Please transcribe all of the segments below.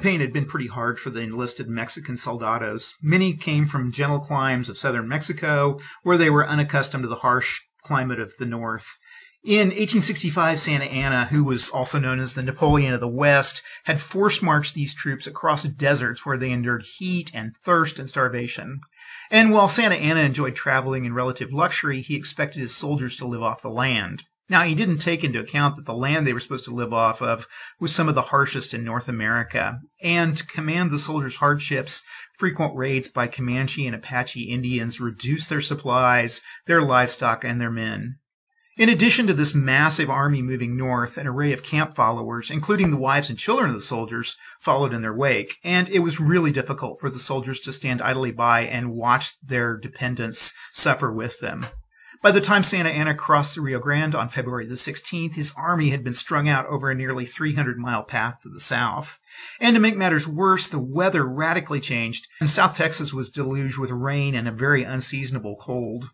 campaign had been pretty hard for the enlisted Mexican soldados. Many came from gentle climes of southern Mexico, where they were unaccustomed to the harsh climate of the north. In 1865, Santa Anna, who was also known as the Napoleon of the West, had force marched these troops across deserts where they endured heat and thirst and starvation. And while Santa Anna enjoyed traveling in relative luxury, he expected his soldiers to live off the land. Now, he didn't take into account that the land they were supposed to live off of was some of the harshest in North America. And to command the soldiers' hardships, frequent raids by Comanche and Apache Indians reduced their supplies, their livestock, and their men. In addition to this massive army moving north, an array of camp followers, including the wives and children of the soldiers, followed in their wake, and it was really difficult for the soldiers to stand idly by and watch their dependents suffer with them. By the time Santa Anna crossed the Rio Grande on February the 16th, his army had been strung out over a nearly 300 mile path to the south. And to make matters worse, the weather radically changed, and South Texas was deluged with rain and a very unseasonable cold.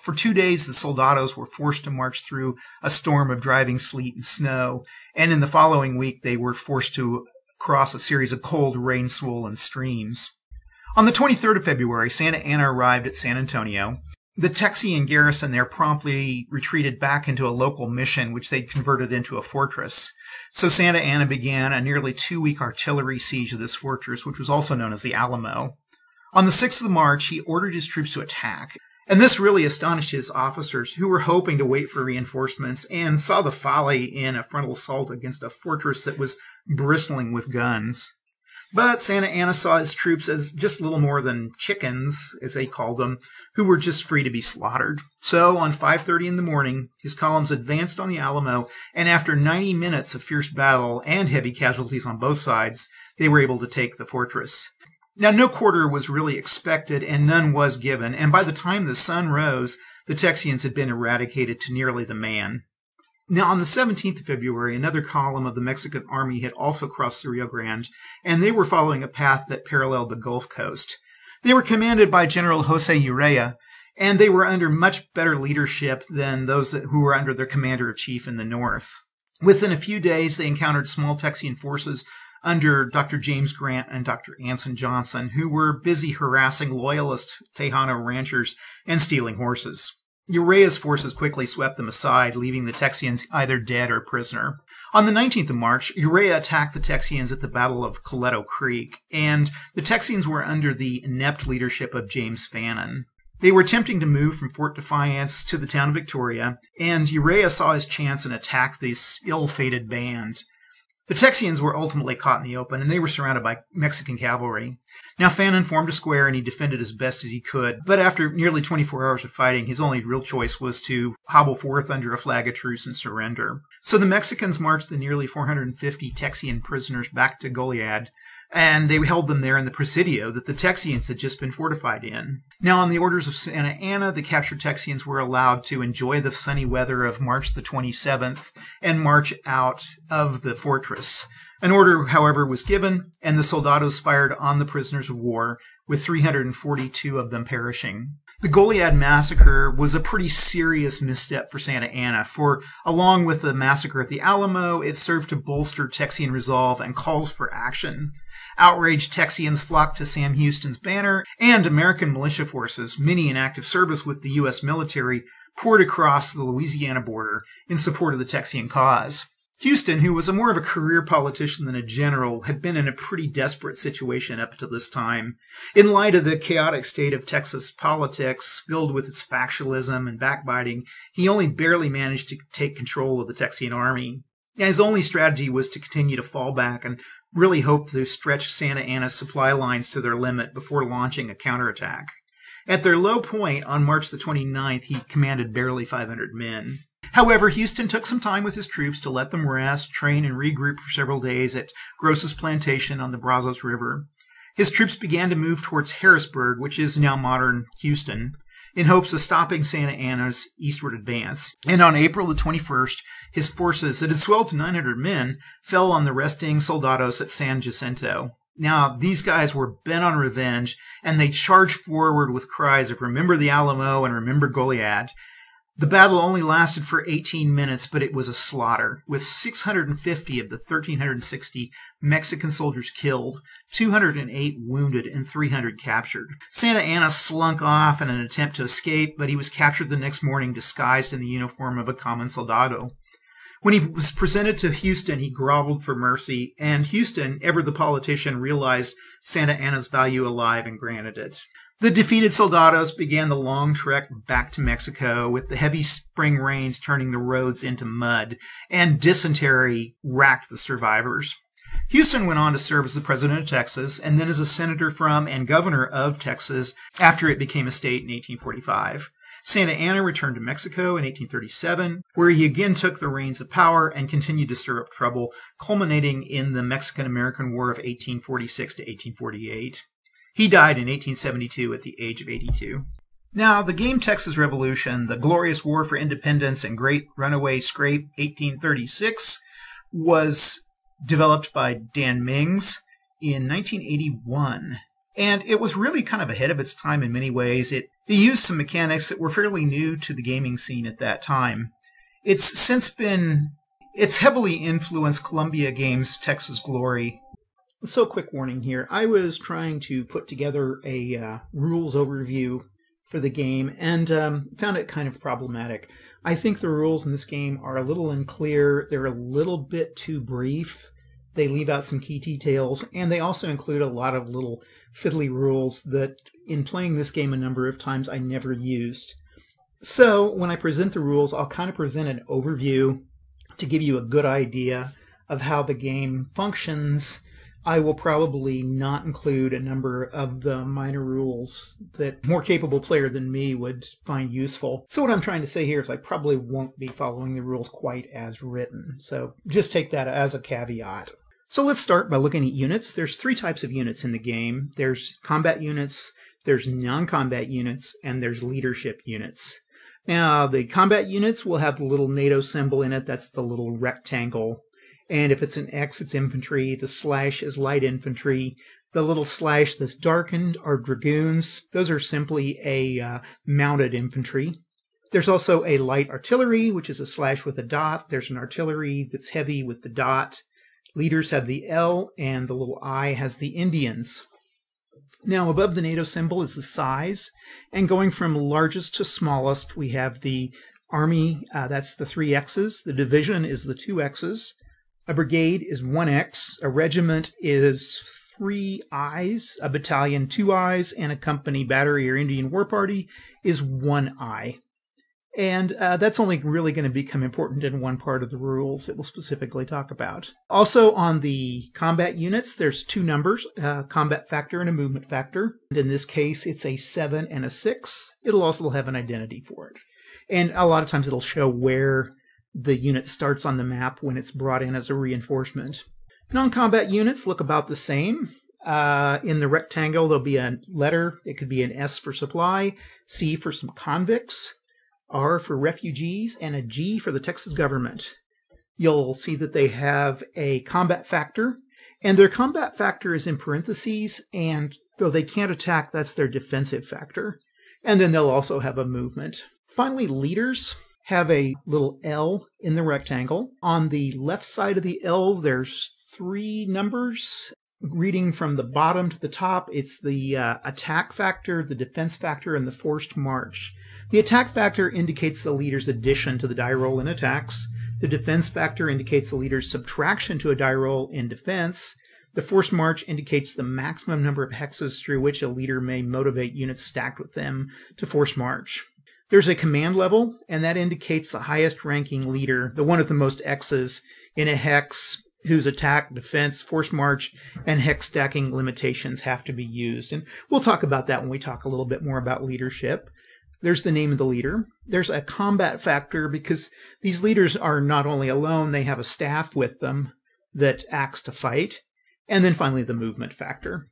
For two days, the soldados were forced to march through a storm of driving sleet and snow, and in the following week, they were forced to cross a series of cold, rain swollen streams. On the 23rd of February, Santa Anna arrived at San Antonio. The Texian garrison there promptly retreated back into a local mission, which they'd converted into a fortress. So Santa Anna began a nearly two week artillery siege of this fortress, which was also known as the Alamo. On the 6th of March, he ordered his troops to attack. And this really astonished his officers, who were hoping to wait for reinforcements and saw the folly in a frontal assault against a fortress that was bristling with guns. But Santa Anna saw his troops as just little more than chickens, as they called them, who were just free to be slaughtered. So on 5:30 in the morning, his columns advanced on the Alamo, and after 90 minutes of fierce battle and heavy casualties on both sides, they were able to take the fortress. Now, no quarter was really expected, and none was given, and by the time the sun rose, the Texians had been eradicated to nearly the man. Now, on the 17th of February, another column of the Mexican army had also crossed the Rio Grande, and they were following a path that paralleled the Gulf Coast. They were commanded by General Jose Urrea, and they were under much better leadership than those that, who were under their commander in chief in the north. Within a few days, they encountered small Texian forces under Dr. James Grant and Dr. Anson Johnson, who were busy harassing loyalist Tejano ranchers and stealing horses. Urrea's forces quickly swept them aside, leaving the Texians either dead or prisoner. On the 19th of March, Urrea attacked the Texians at the Battle of Coleto Creek, and the Texians were under the inept leadership of James Fannin. They were attempting to move from Fort Defiance to the town of Victoria, and Urrea saw his chance and attacked this ill-fated band. The Texians were ultimately caught in the open, and they were surrounded by Mexican cavalry. Now, Fannin formed a square and he defended as best as he could, but after nearly 24 hours of fighting, his only real choice was to hobble forth under a flag of truce and surrender. So the Mexicans marched the nearly 450 Texian prisoners back to Goliad, and they held them there in the Presidio that the Texians had just been fortified in. Now, on the orders of Santa Anna, the captured Texians were allowed to enjoy the sunny weather of March the 27th and march out of the fortress. An order, however, was given, and the soldados fired on the prisoners of war, with 342 of them perishing. The Goliad massacre was a pretty serious misstep for Santa Anna, for along with the massacre at the Alamo, it served to bolster Texian resolve and calls for action. Outraged Texians flocked to Sam Houston's banner, and American militia forces, many in active service with the U.S. military, poured across the Louisiana border in support of the Texian cause. Houston, who was a more of a career politician than a general, had been in a pretty desperate situation up to this time. In light of the chaotic state of Texas politics, filled with its factionalism and backbiting, he only barely managed to take control of the Texian army. His only strategy was to continue to fall back and really hope to stretch Santa Anna's supply lines to their limit before launching a counterattack. At their low point on March the 29th, he commanded barely 500 men. However, Houston took some time with his troops to let them rest, train, and regroup for several days at Groce's plantation on the Brazos River. His troops began to move towards Harrisburg, which is now modern Houston, in hopes of stopping Santa Anna's eastward advance. And on April the 21st, his forces, that had swelled to 900 men, fell on the resting soldados at San Jacinto. Now, these guys were bent on revenge, and they charged forward with cries of Remember the Alamo and Remember Goliad. The battle only lasted for 18 minutes, but it was a slaughter, with 650 of the 1,360 Mexican soldiers killed, 208 wounded, and 300 captured. Santa Anna slunk off in an attempt to escape, but he was captured the next morning disguised in the uniform of a common soldado. When he was presented to Houston, he groveled for mercy, and Houston, ever the politician, realized Santa Anna's value alive and granted it. The defeated soldados began the long trek back to Mexico with the heavy spring rains turning the roads into mud, and dysentery racked the survivors. Houston went on to serve as the president of Texas and then as a senator from and governor of Texas after it became a state in 1845. Santa Anna returned to Mexico in 1837, where he again took the reins of power and continued to stir up trouble, culminating in the Mexican American War of 1846 to 1848. He died in 1872 at the age of 82. Now, the game Texas Revolution, the Glorious War for Independence, and Great Runaway Scrape 1836 was developed by Dan Mings in 1981. And it was really kind of ahead of its time in many ways. It, it used some mechanics that were fairly new to the gaming scene at that time. It's since been, it's heavily influenced Columbia Games' Texas Glory so, quick warning here. I was trying to put together a uh, rules overview for the game and um, found it kind of problematic. I think the rules in this game are a little unclear, they're a little bit too brief. They leave out some key details, and they also include a lot of little fiddly rules that, in playing this game a number of times, I never used. So, when I present the rules, I'll kind of present an overview to give you a good idea of how the game functions I will probably not include a number of the minor rules that a more capable player than me would find useful. So what I'm trying to say here is I probably won't be following the rules quite as written. So just take that as a caveat. So let's start by looking at units. There's three types of units in the game. There's combat units, there's non-combat units, and there's leadership units. Now, the combat units will have the little NATO symbol in it. That's the little rectangle and if it's an X, it's infantry. The slash is light infantry. The little slash that's darkened are dragoons. Those are simply a uh, mounted infantry. There's also a light artillery, which is a slash with a dot. There's an artillery that's heavy with the dot. Leaders have the L, and the little I has the Indians. Now, above the NATO symbol is the size, and going from largest to smallest, we have the Army, uh, that's the three X's. The division is the two X's. A brigade is one X, a regiment is three I's, a battalion two I's, and a company, battery, or Indian war party is one I. And uh, that's only really going to become important in one part of the rules that we'll specifically talk about. Also, on the combat units, there's two numbers a combat factor and a movement factor. And in this case, it's a 7 and a 6. It'll also have an identity for it. And a lot of times it'll show where the unit starts on the map when it's brought in as a reinforcement. Non-combat units look about the same. Uh, in the rectangle, there'll be a letter. It could be an S for supply, C for some convicts, R for refugees, and a G for the Texas government. You'll see that they have a combat factor, and their combat factor is in parentheses, and though they can't attack, that's their defensive factor. And then they'll also have a movement. Finally, leaders have a little L in the rectangle. On the left side of the L, there's three numbers. Reading from the bottom to the top, it's the uh, attack factor, the defense factor, and the forced march. The attack factor indicates the leader's addition to the die roll in attacks. The defense factor indicates the leader's subtraction to a die roll in defense. The forced march indicates the maximum number of hexes through which a leader may motivate units stacked with them to force march. There's a command level, and that indicates the highest ranking leader, the one with the most X's in a hex whose attack, defense, force march, and hex stacking limitations have to be used. And we'll talk about that when we talk a little bit more about leadership. There's the name of the leader. There's a combat factor because these leaders are not only alone, they have a staff with them that acts to fight. And then finally, the movement factor.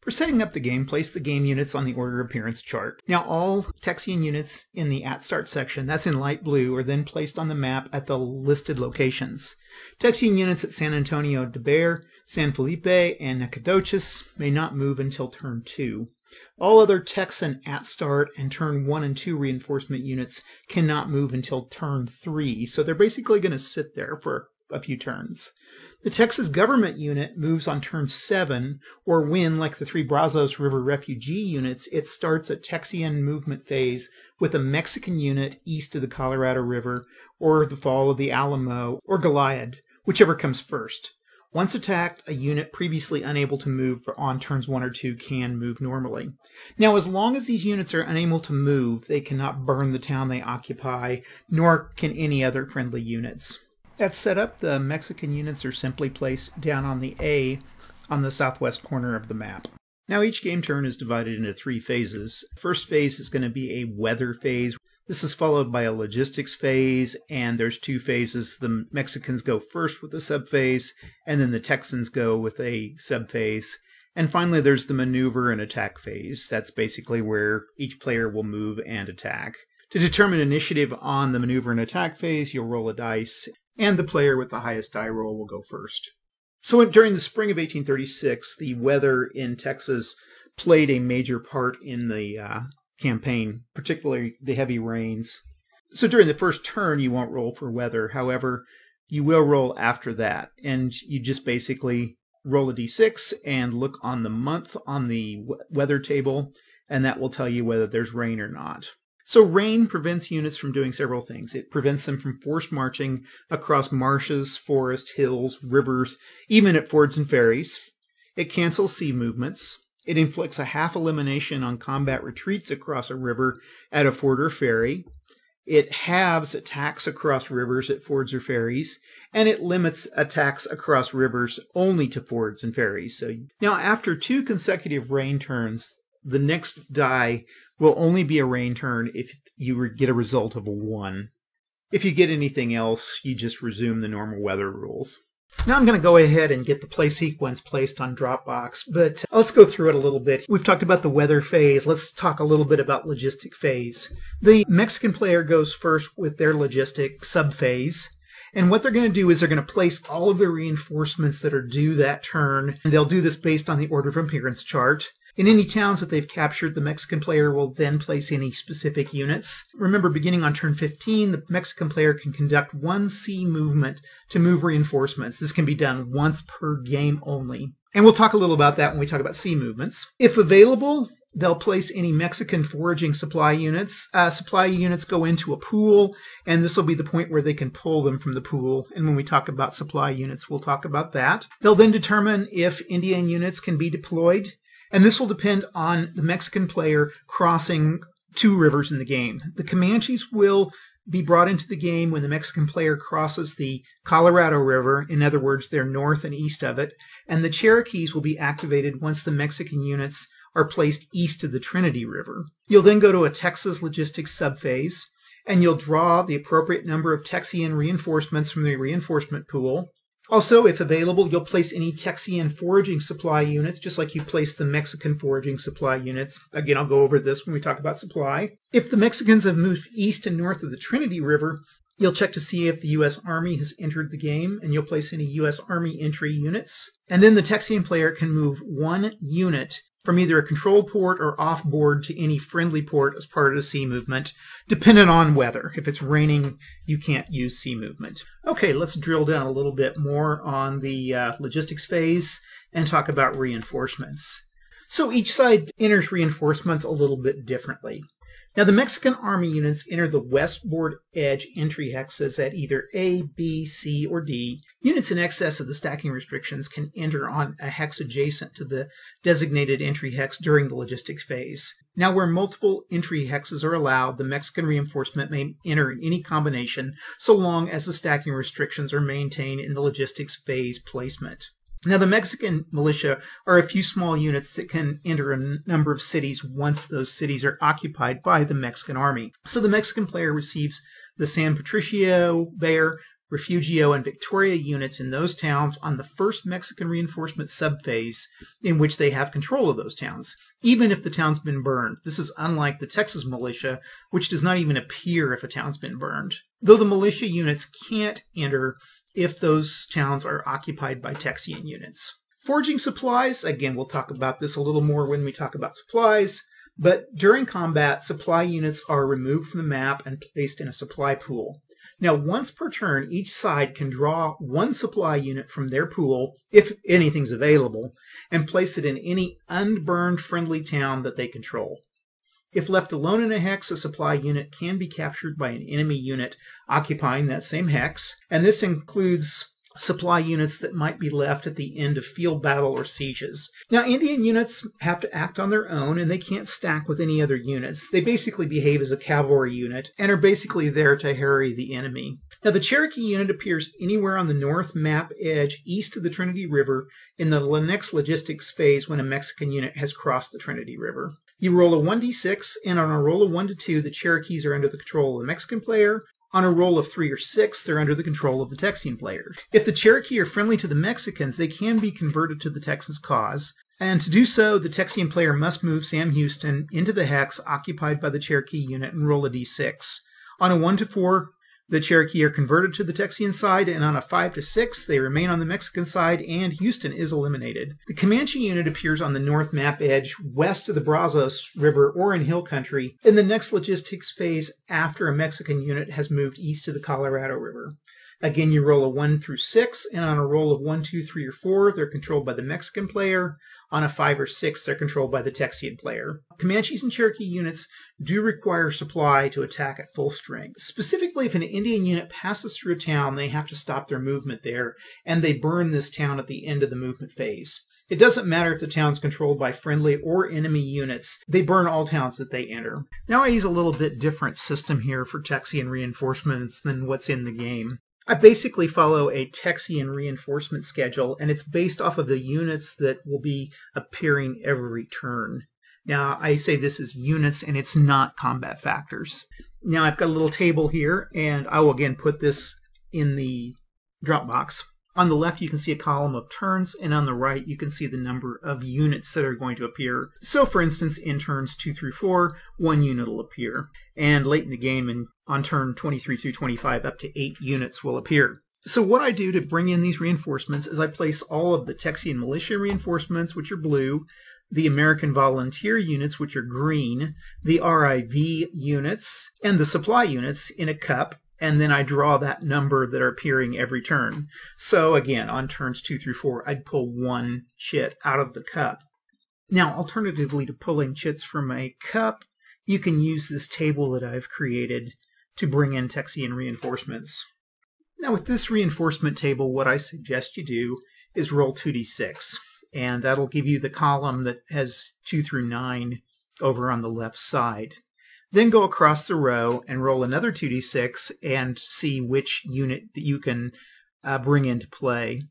For setting up the game, place the game units on the order appearance chart. Now all Texian units in the at start section, that's in light blue, are then placed on the map at the listed locations. Texian units at San Antonio de Bexar, San Felipe, and Nacogdoches may not move until turn 2. All other Texan at start and turn 1 and 2 reinforcement units cannot move until turn 3, so they're basically going to sit there for a few turns. The Texas government unit moves on turn 7, or when, like the three Brazos River refugee units, it starts a Texian movement phase with a Mexican unit east of the Colorado River, or the fall of the Alamo, or Goliad, whichever comes first. Once attacked, a unit previously unable to move on turns 1 or 2 can move normally. Now, as long as these units are unable to move, they cannot burn the town they occupy, nor can any other friendly units. That set up, the Mexican units are simply placed down on the A on the southwest corner of the map. Now each game turn is divided into three phases. First phase is going to be a weather phase. This is followed by a logistics phase, and there's two phases. The Mexicans go first with the subphase, and then the Texans go with a subphase. And finally, there's the maneuver and attack phase. That's basically where each player will move and attack. To determine initiative on the maneuver and attack phase, you'll roll a dice, and the player with the highest die roll will go first. So during the spring of 1836, the weather in Texas played a major part in the uh, campaign, particularly the heavy rains. So during the first turn, you won't roll for weather. However, you will roll after that, and you just basically roll a d6 and look on the month on the weather table, and that will tell you whether there's rain or not. So rain prevents units from doing several things. It prevents them from forced marching across marshes, forests, hills, rivers, even at fords and ferries. It cancels sea movements. It inflicts a half elimination on combat retreats across a river at a ford or ferry. It halves attacks across rivers at fords or ferries, and it limits attacks across rivers only to fords and ferries. So now, after two consecutive rain turns, the next die will only be a rain turn if you get a result of a 1. If you get anything else, you just resume the normal weather rules. Now I'm going to go ahead and get the play sequence placed on Dropbox, but let's go through it a little bit. We've talked about the weather phase. Let's talk a little bit about logistic phase. The Mexican player goes first with their logistic subphase. And what they're going to do is they're going to place all of the reinforcements that are due that turn. And they'll do this based on the order of appearance chart. In any towns that they've captured, the Mexican player will then place any specific units. Remember, beginning on turn 15, the Mexican player can conduct one sea movement to move reinforcements. This can be done once per game only. And we'll talk a little about that when we talk about sea movements. If available, they'll place any Mexican foraging supply units. Uh, supply units go into a pool, and this will be the point where they can pull them from the pool. And when we talk about supply units, we'll talk about that. They'll then determine if Indian units can be deployed. And this will depend on the Mexican player crossing two rivers in the game. The Comanches will be brought into the game when the Mexican player crosses the Colorado River. In other words, they're north and east of it. And the Cherokees will be activated once the Mexican units are placed east of the Trinity River. You'll then go to a Texas logistics subphase, and you'll draw the appropriate number of Texian reinforcements from the reinforcement pool. Also, if available, you'll place any Texian foraging supply units, just like you place the Mexican foraging supply units. Again, I'll go over this when we talk about supply. If the Mexicans have moved east and north of the Trinity River, You'll check to see if the U.S. Army has entered the game, and you'll place any U.S. Army entry units. And then the Texian player can move one unit from either a control port or off board to any friendly port as part of the sea movement, dependent on weather. If it's raining, you can't use sea movement. Okay, let's drill down a little bit more on the uh, logistics phase and talk about reinforcements. So each side enters reinforcements a little bit differently. Now, the Mexican Army units enter the westboard edge entry hexes at either A, B, C, or D. Units in excess of the stacking restrictions can enter on a hex adjacent to the designated entry hex during the logistics phase. Now, where multiple entry hexes are allowed, the Mexican reinforcement may enter in any combination so long as the stacking restrictions are maintained in the logistics phase placement. Now, the Mexican militia are a few small units that can enter a number of cities once those cities are occupied by the Mexican army. So the Mexican player receives the San Patricio, Bexar, Refugio, and Victoria units in those towns on the first Mexican reinforcement subphase in which they have control of those towns, even if the town's been burned. This is unlike the Texas militia, which does not even appear if a town's been burned. Though the militia units can't enter if those towns are occupied by Texian units. Foraging supplies, again, we'll talk about this a little more when we talk about supplies. But during combat, supply units are removed from the map and placed in a supply pool. Now, once per turn, each side can draw one supply unit from their pool, if anything's available, and place it in any unburned friendly town that they control. If left alone in a hex, a supply unit can be captured by an enemy unit occupying that same hex, and this includes supply units that might be left at the end of field battle or sieges. Now, Indian units have to act on their own and they can't stack with any other units. They basically behave as a cavalry unit and are basically there to harry the enemy. Now, the Cherokee unit appears anywhere on the north map edge east of the Trinity River in the next logistics phase when a Mexican unit has crossed the Trinity River. You roll a 1d6, and on a roll of 1 to 2, the Cherokees are under the control of the Mexican player. On a roll of three or six, they're under the control of the Texian player. If the Cherokee are friendly to the Mexicans, they can be converted to the Texas cause. And to do so, the Texian player must move Sam Houston into the hex occupied by the Cherokee unit and roll a d6. On a 1 to 4, the Cherokee are converted to the Texian side, and on a 5 to 6, they remain on the Mexican side, and Houston is eliminated. The Comanche unit appears on the north map edge west of the Brazos River or in hill country in the next logistics phase after a Mexican unit has moved east to the Colorado River. Again, you roll a 1 through 6, and on a roll of 1, 2, 3, or 4, they're controlled by the Mexican player. On a 5 or 6, they're controlled by the Texian player. Comanches and Cherokee units do require supply to attack at full strength. Specifically, if an Indian unit passes through a town, they have to stop their movement there, and they burn this town at the end of the movement phase. It doesn't matter if the town's controlled by friendly or enemy units, they burn all towns that they enter. Now I use a little bit different system here for Texian reinforcements than what's in the game. I basically follow a Texian reinforcement schedule, and it's based off of the units that will be appearing every turn. Now, I say this is units, and it's not combat factors. Now, I've got a little table here, and I will again put this in the Dropbox. On the left, you can see a column of turns, and on the right, you can see the number of units that are going to appear. So, for instance, in turns 2 through 4, one unit will appear. And late in the game, and on turn 23 through 25, up to 8 units will appear. So what I do to bring in these reinforcements is I place all of the Texian militia reinforcements, which are blue, the American volunteer units, which are green, the RIV units, and the supply units in a cup, and then I draw that number that are appearing every turn. So again, on turns two through four, I'd pull one chit out of the cup. Now, alternatively to pulling chits from a cup, you can use this table that I've created to bring in Texian reinforcements. Now, with this reinforcement table, what I suggest you do is roll 2d6, and that'll give you the column that has 2 through 9 over on the left side. Then go across the row and roll another 2d6 and see which unit that you can uh, bring into play.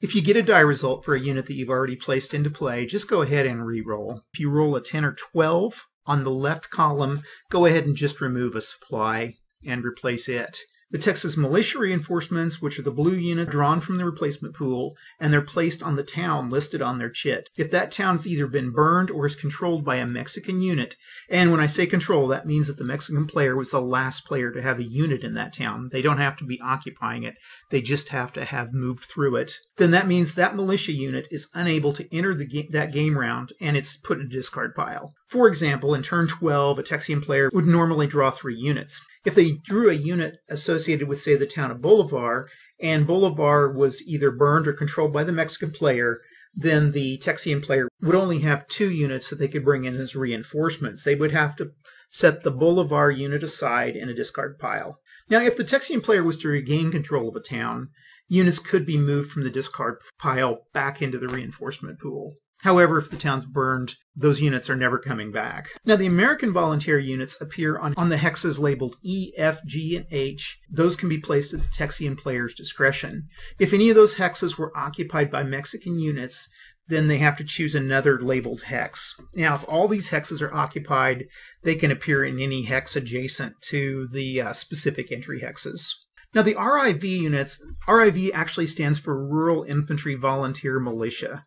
If you get a die result for a unit that you've already placed into play, just go ahead and re-roll. If you roll a 10 or 12 on the left column, go ahead and just remove a supply and replace it the Texas militia reinforcements, which are the blue unit drawn from the replacement pool, and they're placed on the town listed on their chit. If that town's either been burned or is controlled by a Mexican unit, and when I say control, that means that the Mexican player was the last player to have a unit in that town. They don't have to be occupying it, they just have to have moved through it. Then that means that militia unit is unable to enter the ga- that game round and it's put in a discard pile. For example, in turn 12, a Texian player would normally draw three units. If they drew a unit associated with, say, the town of Bolivar, and Bolivar was either burned or controlled by the Mexican player, then the Texian player would only have two units that they could bring in as reinforcements. They would have to set the Bolivar unit aside in a discard pile. Now, if the Texian player was to regain control of a town, units could be moved from the discard pile back into the reinforcement pool. However, if the town's burned, those units are never coming back. Now, the American volunteer units appear on, on the hexes labeled E, F, G, and H. Those can be placed at the Texian player's discretion. If any of those hexes were occupied by Mexican units, then they have to choose another labeled hex. Now, if all these hexes are occupied, they can appear in any hex adjacent to the uh, specific entry hexes. Now, the RIV units, RIV actually stands for Rural Infantry Volunteer Militia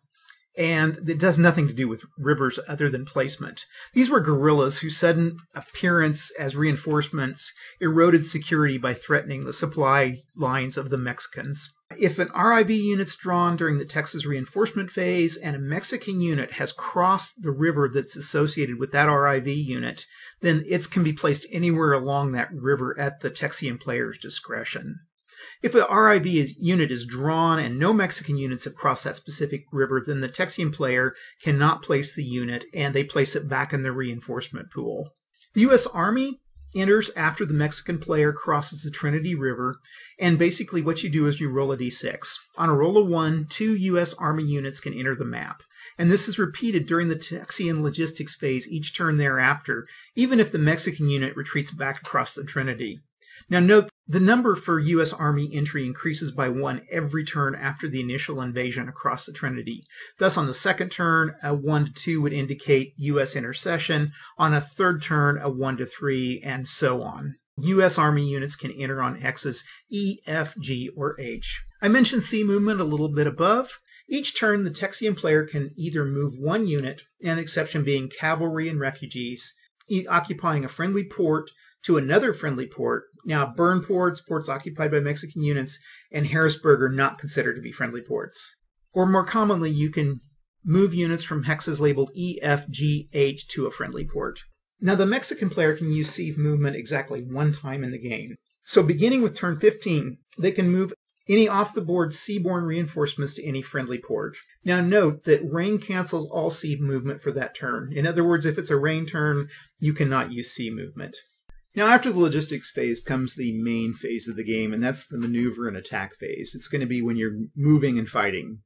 and it does nothing to do with rivers other than placement. These were guerrillas whose sudden appearance as reinforcements eroded security by threatening the supply lines of the Mexicans. If an RIV unit's drawn during the Texas reinforcement phase and a Mexican unit has crossed the river that's associated with that RIV unit, then it can be placed anywhere along that river at the Texian player's discretion. If a RIV is, unit is drawn and no Mexican units have crossed that specific river, then the Texian player cannot place the unit and they place it back in the reinforcement pool. The U.S. Army enters after the Mexican player crosses the Trinity River, and basically what you do is you roll a d6. On a roll of one, two U.S. Army units can enter the map. And this is repeated during the Texian logistics phase each turn thereafter, even if the Mexican unit retreats back across the Trinity. Now note the number for U.S. Army entry increases by one every turn after the initial invasion across the Trinity. Thus, on the second turn, a 1 to 2 would indicate U.S. intercession. On a third turn, a 1 to 3, and so on. U.S. Army units can enter on hexes E, F, G, or H. I mentioned sea movement a little bit above. Each turn, the Texian player can either move one unit, an exception being cavalry and refugees, occupying a friendly port to another friendly port. Now, burn ports, ports occupied by Mexican units, and Harrisburg are not considered to be friendly ports. Or more commonly, you can move units from hexes labeled E, F, G, H to a friendly port. Now, the Mexican player can use sea movement exactly one time in the game. So, beginning with turn 15, they can move any off the board seaborne reinforcements to any friendly port. Now note that rain cancels all sea movement for that turn. In other words, if it's a rain turn, you cannot use sea movement. Now, after the logistics phase comes the main phase of the game, and that's the maneuver and attack phase. It's going to be when you're moving and fighting.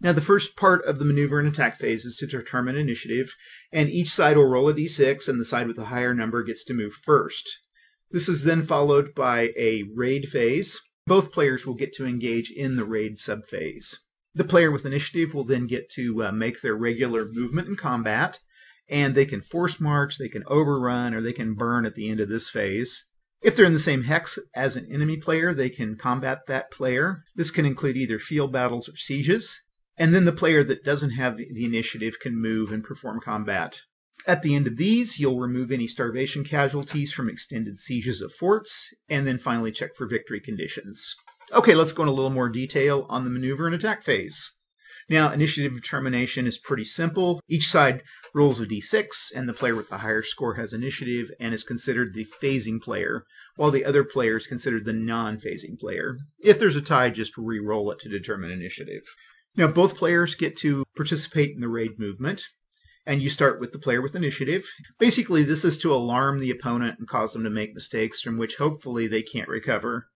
Now, the first part of the maneuver and attack phase is to determine initiative, and each side will roll a d6, and the side with the higher number gets to move first. This is then followed by a raid phase. Both players will get to engage in the raid subphase. The player with initiative will then get to uh, make their regular movement in combat, and they can force march, they can overrun, or they can burn at the end of this phase. If they're in the same hex as an enemy player, they can combat that player. This can include either field battles or sieges. And then the player that doesn't have the initiative can move and perform combat. At the end of these, you'll remove any starvation casualties from extended sieges of forts, and then finally check for victory conditions. Okay, let's go in a little more detail on the maneuver and attack phase. Now, initiative determination is pretty simple. Each side rolls a d6, and the player with the higher score has initiative and is considered the phasing player, while the other player is considered the non phasing player. If there's a tie, just re roll it to determine initiative. Now, both players get to participate in the raid movement, and you start with the player with initiative. Basically, this is to alarm the opponent and cause them to make mistakes from which hopefully they can't recover.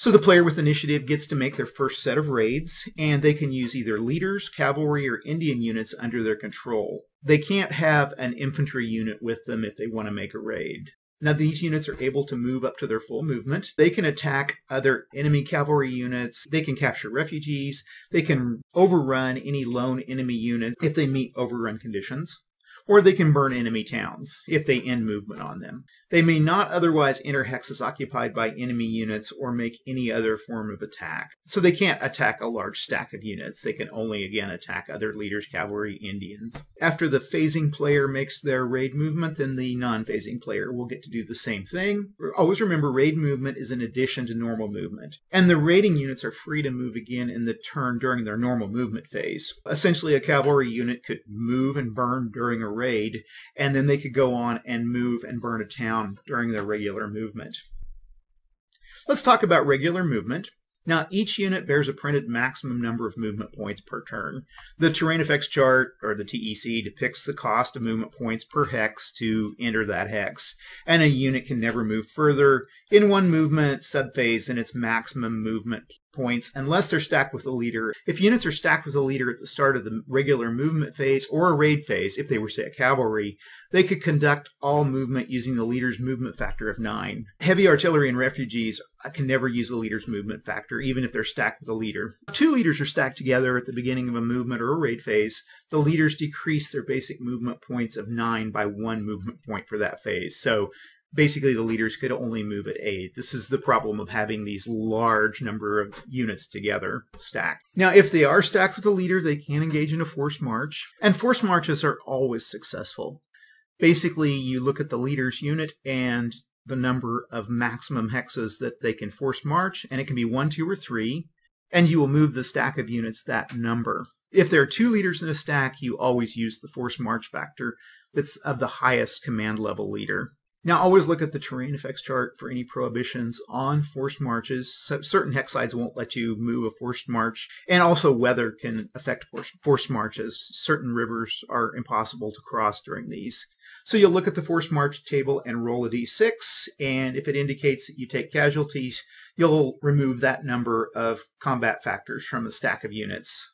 So the player with initiative gets to make their first set of raids, and they can use either leaders, cavalry, or Indian units under their control. They can't have an infantry unit with them if they want to make a raid. Now, these units are able to move up to their full movement. They can attack other enemy cavalry units. They can capture refugees. They can overrun any lone enemy unit if they meet overrun conditions or they can burn enemy towns if they end movement on them. They may not otherwise enter hexes occupied by enemy units or make any other form of attack. So they can't attack a large stack of units. They can only again attack other leaders, cavalry, Indians. After the phasing player makes their raid movement, then the non-phasing player will get to do the same thing. Always remember raid movement is an addition to normal movement. And the raiding units are free to move again in the turn during their normal movement phase. Essentially a cavalry unit could move and burn during a raid, and then they could go on and move and burn a town during their regular movement. Let's talk about regular movement. Now, each unit bears a printed maximum number of movement points per turn. The terrain effects chart, or the TEC, depicts the cost of movement points per hex to enter that hex, and a unit can never move further in one movement subphase than its maximum movement points unless they're stacked with a leader. If units are stacked with a leader at the start of the regular movement phase or a raid phase, if they were, say, a cavalry, they could conduct all movement using the leader's movement factor of 9. Heavy artillery and refugees can never use the leader's movement factor, even if they're stacked with a leader. If two leaders are stacked together at the beginning of a movement or a raid phase, the leaders decrease their basic movement points of 9 by one movement point for that phase. So basically the leaders could only move at eight. This is the problem of having these large number of units together stacked. Now, if they are stacked with a leader, they can engage in a forced march, and forced marches are always successful. Basically, you look at the leader's unit and the number of maximum hexes that they can force march, and it can be one, two, or three. and you will move the stack of units that number. If there are two leaders in a stack, you always use the force march factor that's of the highest command level leader. Now, always look at the terrain effects chart for any prohibitions on forced marches. So certain hex sides won't let you move a forced march, and also weather can affect forced marches. Certain rivers are impossible to cross during these. So you'll look at the forced march table and roll a d6, and if it indicates that you take casualties, you'll remove that number of combat factors from the stack of units.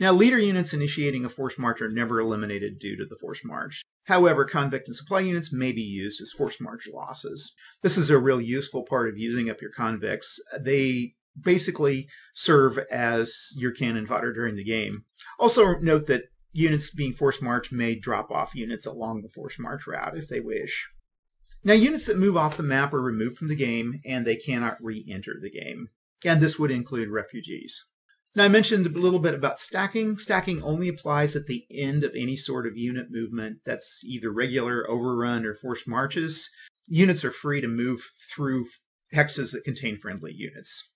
Now, leader units initiating a forced march are never eliminated due to the forced march. However, convict and supply units may be used as forced march losses. This is a real useful part of using up your convicts. They basically serve as your cannon fodder during the game. Also, note that units being forced march may drop off units along the forced march route if they wish. Now, units that move off the map are removed from the game and they cannot re enter the game. And this would include refugees. Now, I mentioned a little bit about stacking. Stacking only applies at the end of any sort of unit movement that's either regular, overrun, or forced marches. Units are free to move through hexes that contain friendly units.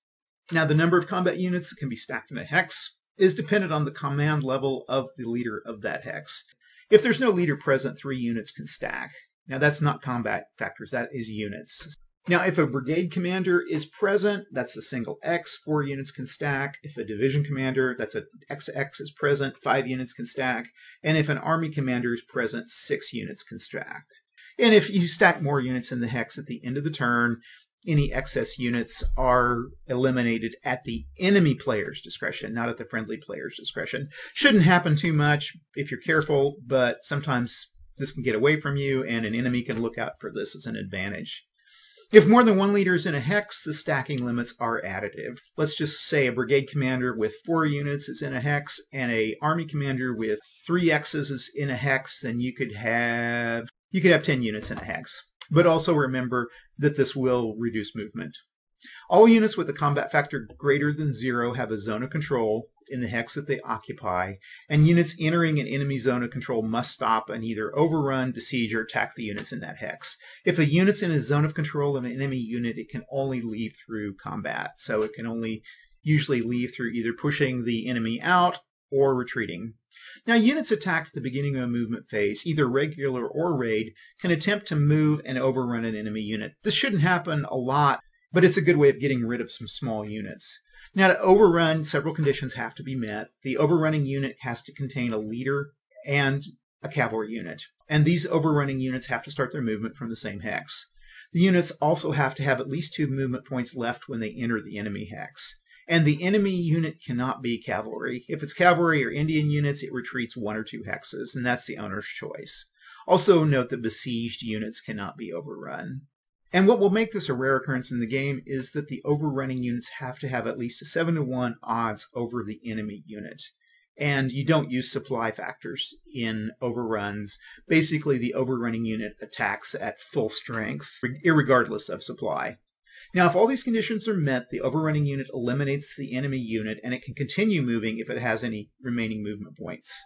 Now, the number of combat units that can be stacked in a hex is dependent on the command level of the leader of that hex. If there's no leader present, three units can stack. Now, that's not combat factors, that is units. Now, if a brigade commander is present, that's a single X, four units can stack. If a division commander, that's a XX is present, five units can stack. And if an army commander is present, six units can stack. And if you stack more units in the hex at the end of the turn, any excess units are eliminated at the enemy player's discretion, not at the friendly player's discretion. Shouldn't happen too much if you're careful, but sometimes this can get away from you, and an enemy can look out for this as an advantage. If more than one leader is in a hex, the stacking limits are additive. Let's just say a brigade commander with four units is in a hex and a army commander with three X's is in a hex, then you could have you could have 10 units in a hex. But also remember that this will reduce movement. All units with a combat factor greater than zero have a zone of control in the hex that they occupy, and units entering an enemy zone of control must stop and either overrun, besiege, or attack the units in that hex. If a unit's in a zone of control of an enemy unit, it can only leave through combat. So it can only usually leave through either pushing the enemy out or retreating. Now, units attacked at the beginning of a movement phase, either regular or raid, can attempt to move and overrun an enemy unit. This shouldn't happen a lot but it's a good way of getting rid of some small units. Now, to overrun, several conditions have to be met. The overrunning unit has to contain a leader and a cavalry unit, and these overrunning units have to start their movement from the same hex. The units also have to have at least two movement points left when they enter the enemy hex. And the enemy unit cannot be cavalry. If it's cavalry or Indian units, it retreats one or two hexes, and that's the owner's choice. Also note that besieged units cannot be overrun. And what will make this a rare occurrence in the game is that the overrunning units have to have at least a 7 to 1 odds over the enemy unit. And you don't use supply factors in overruns. Basically, the overrunning unit attacks at full strength, regardless of supply. Now, if all these conditions are met, the overrunning unit eliminates the enemy unit and it can continue moving if it has any remaining movement points.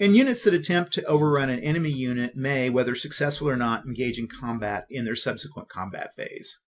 And units that attempt to overrun an enemy unit may, whether successful or not, engage in combat in their subsequent combat phase.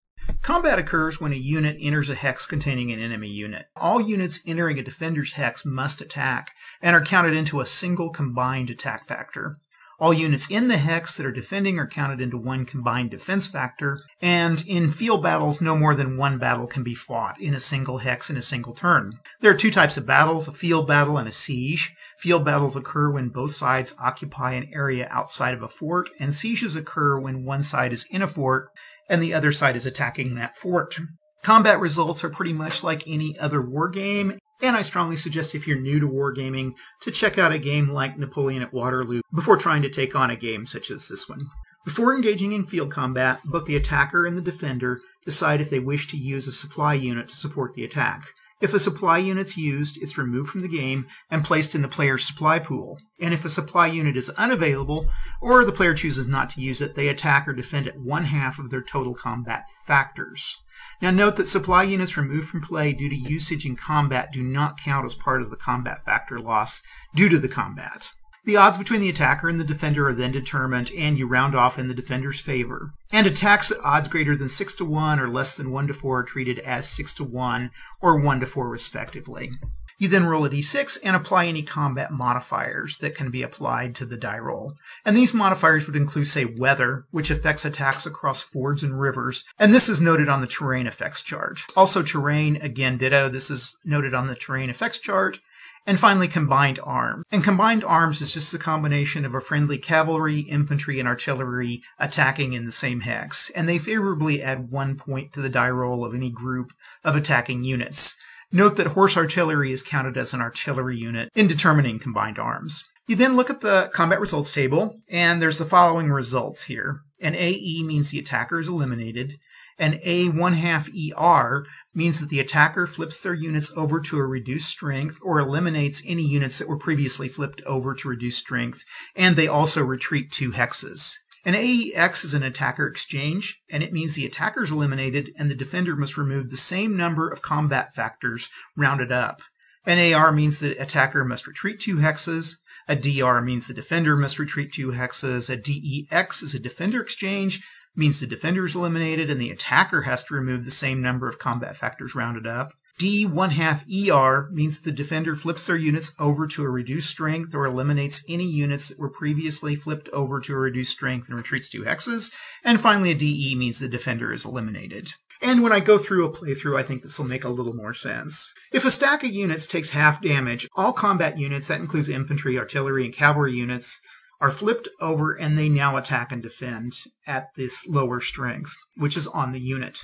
Combat occurs when a unit enters a hex containing an enemy unit. All units entering a defender's hex must attack and are counted into a single combined attack factor. All units in the hex that are defending are counted into one combined defense factor, and in field battles, no more than one battle can be fought in a single hex in a single turn. There are two types of battles, a field battle and a siege. Field battles occur when both sides occupy an area outside of a fort, and sieges occur when one side is in a fort and the other side is attacking that fort. Combat results are pretty much like any other war game, and I strongly suggest if you're new to wargaming to check out a game like Napoleon at Waterloo before trying to take on a game such as this one. Before engaging in field combat, both the attacker and the defender decide if they wish to use a supply unit to support the attack. If a supply unit's used, it's removed from the game and placed in the player's supply pool. And if a supply unit is unavailable, or the player chooses not to use it, they attack or defend at one half of their total combat factors. Now note that supply units removed from play due to usage in combat do not count as part of the combat factor loss due to the combat. The odds between the attacker and the defender are then determined, and you round off in the defender's favor. And attacks at odds greater than 6 to 1 or less than 1 to 4 are treated as 6 to 1 or 1 to 4 respectively. You then roll a d6 and apply any combat modifiers that can be applied to the die roll. And these modifiers would include, say, weather, which affects attacks across fords and rivers. And this is noted on the terrain effects chart. Also, terrain, again, ditto. This is noted on the terrain effects chart. And finally, combined arms. And combined arms is just the combination of a friendly cavalry, infantry, and artillery attacking in the same hex. And they favorably add one point to the die roll of any group of attacking units. Note that horse artillery is counted as an artillery unit in determining combined arms. You then look at the combat results table, and there's the following results here. An AE means the attacker is eliminated. An A 1 half ER means that the attacker flips their units over to a reduced strength or eliminates any units that were previously flipped over to reduced strength, and they also retreat two hexes. An AEX is an attacker exchange, and it means the attacker is eliminated and the defender must remove the same number of combat factors rounded up. An AR means the attacker must retreat two hexes. A DR means the defender must retreat two hexes. A DEX is a defender exchange, means the defender is eliminated and the attacker has to remove the same number of combat factors rounded up. D 1 half ER means the defender flips their units over to a reduced strength or eliminates any units that were previously flipped over to a reduced strength and retreats two hexes. And finally, a DE means the defender is eliminated. And when I go through a playthrough, I think this will make a little more sense. If a stack of units takes half damage, all combat units, that includes infantry, artillery, and cavalry units, are flipped over and they now attack and defend at this lower strength, which is on the unit.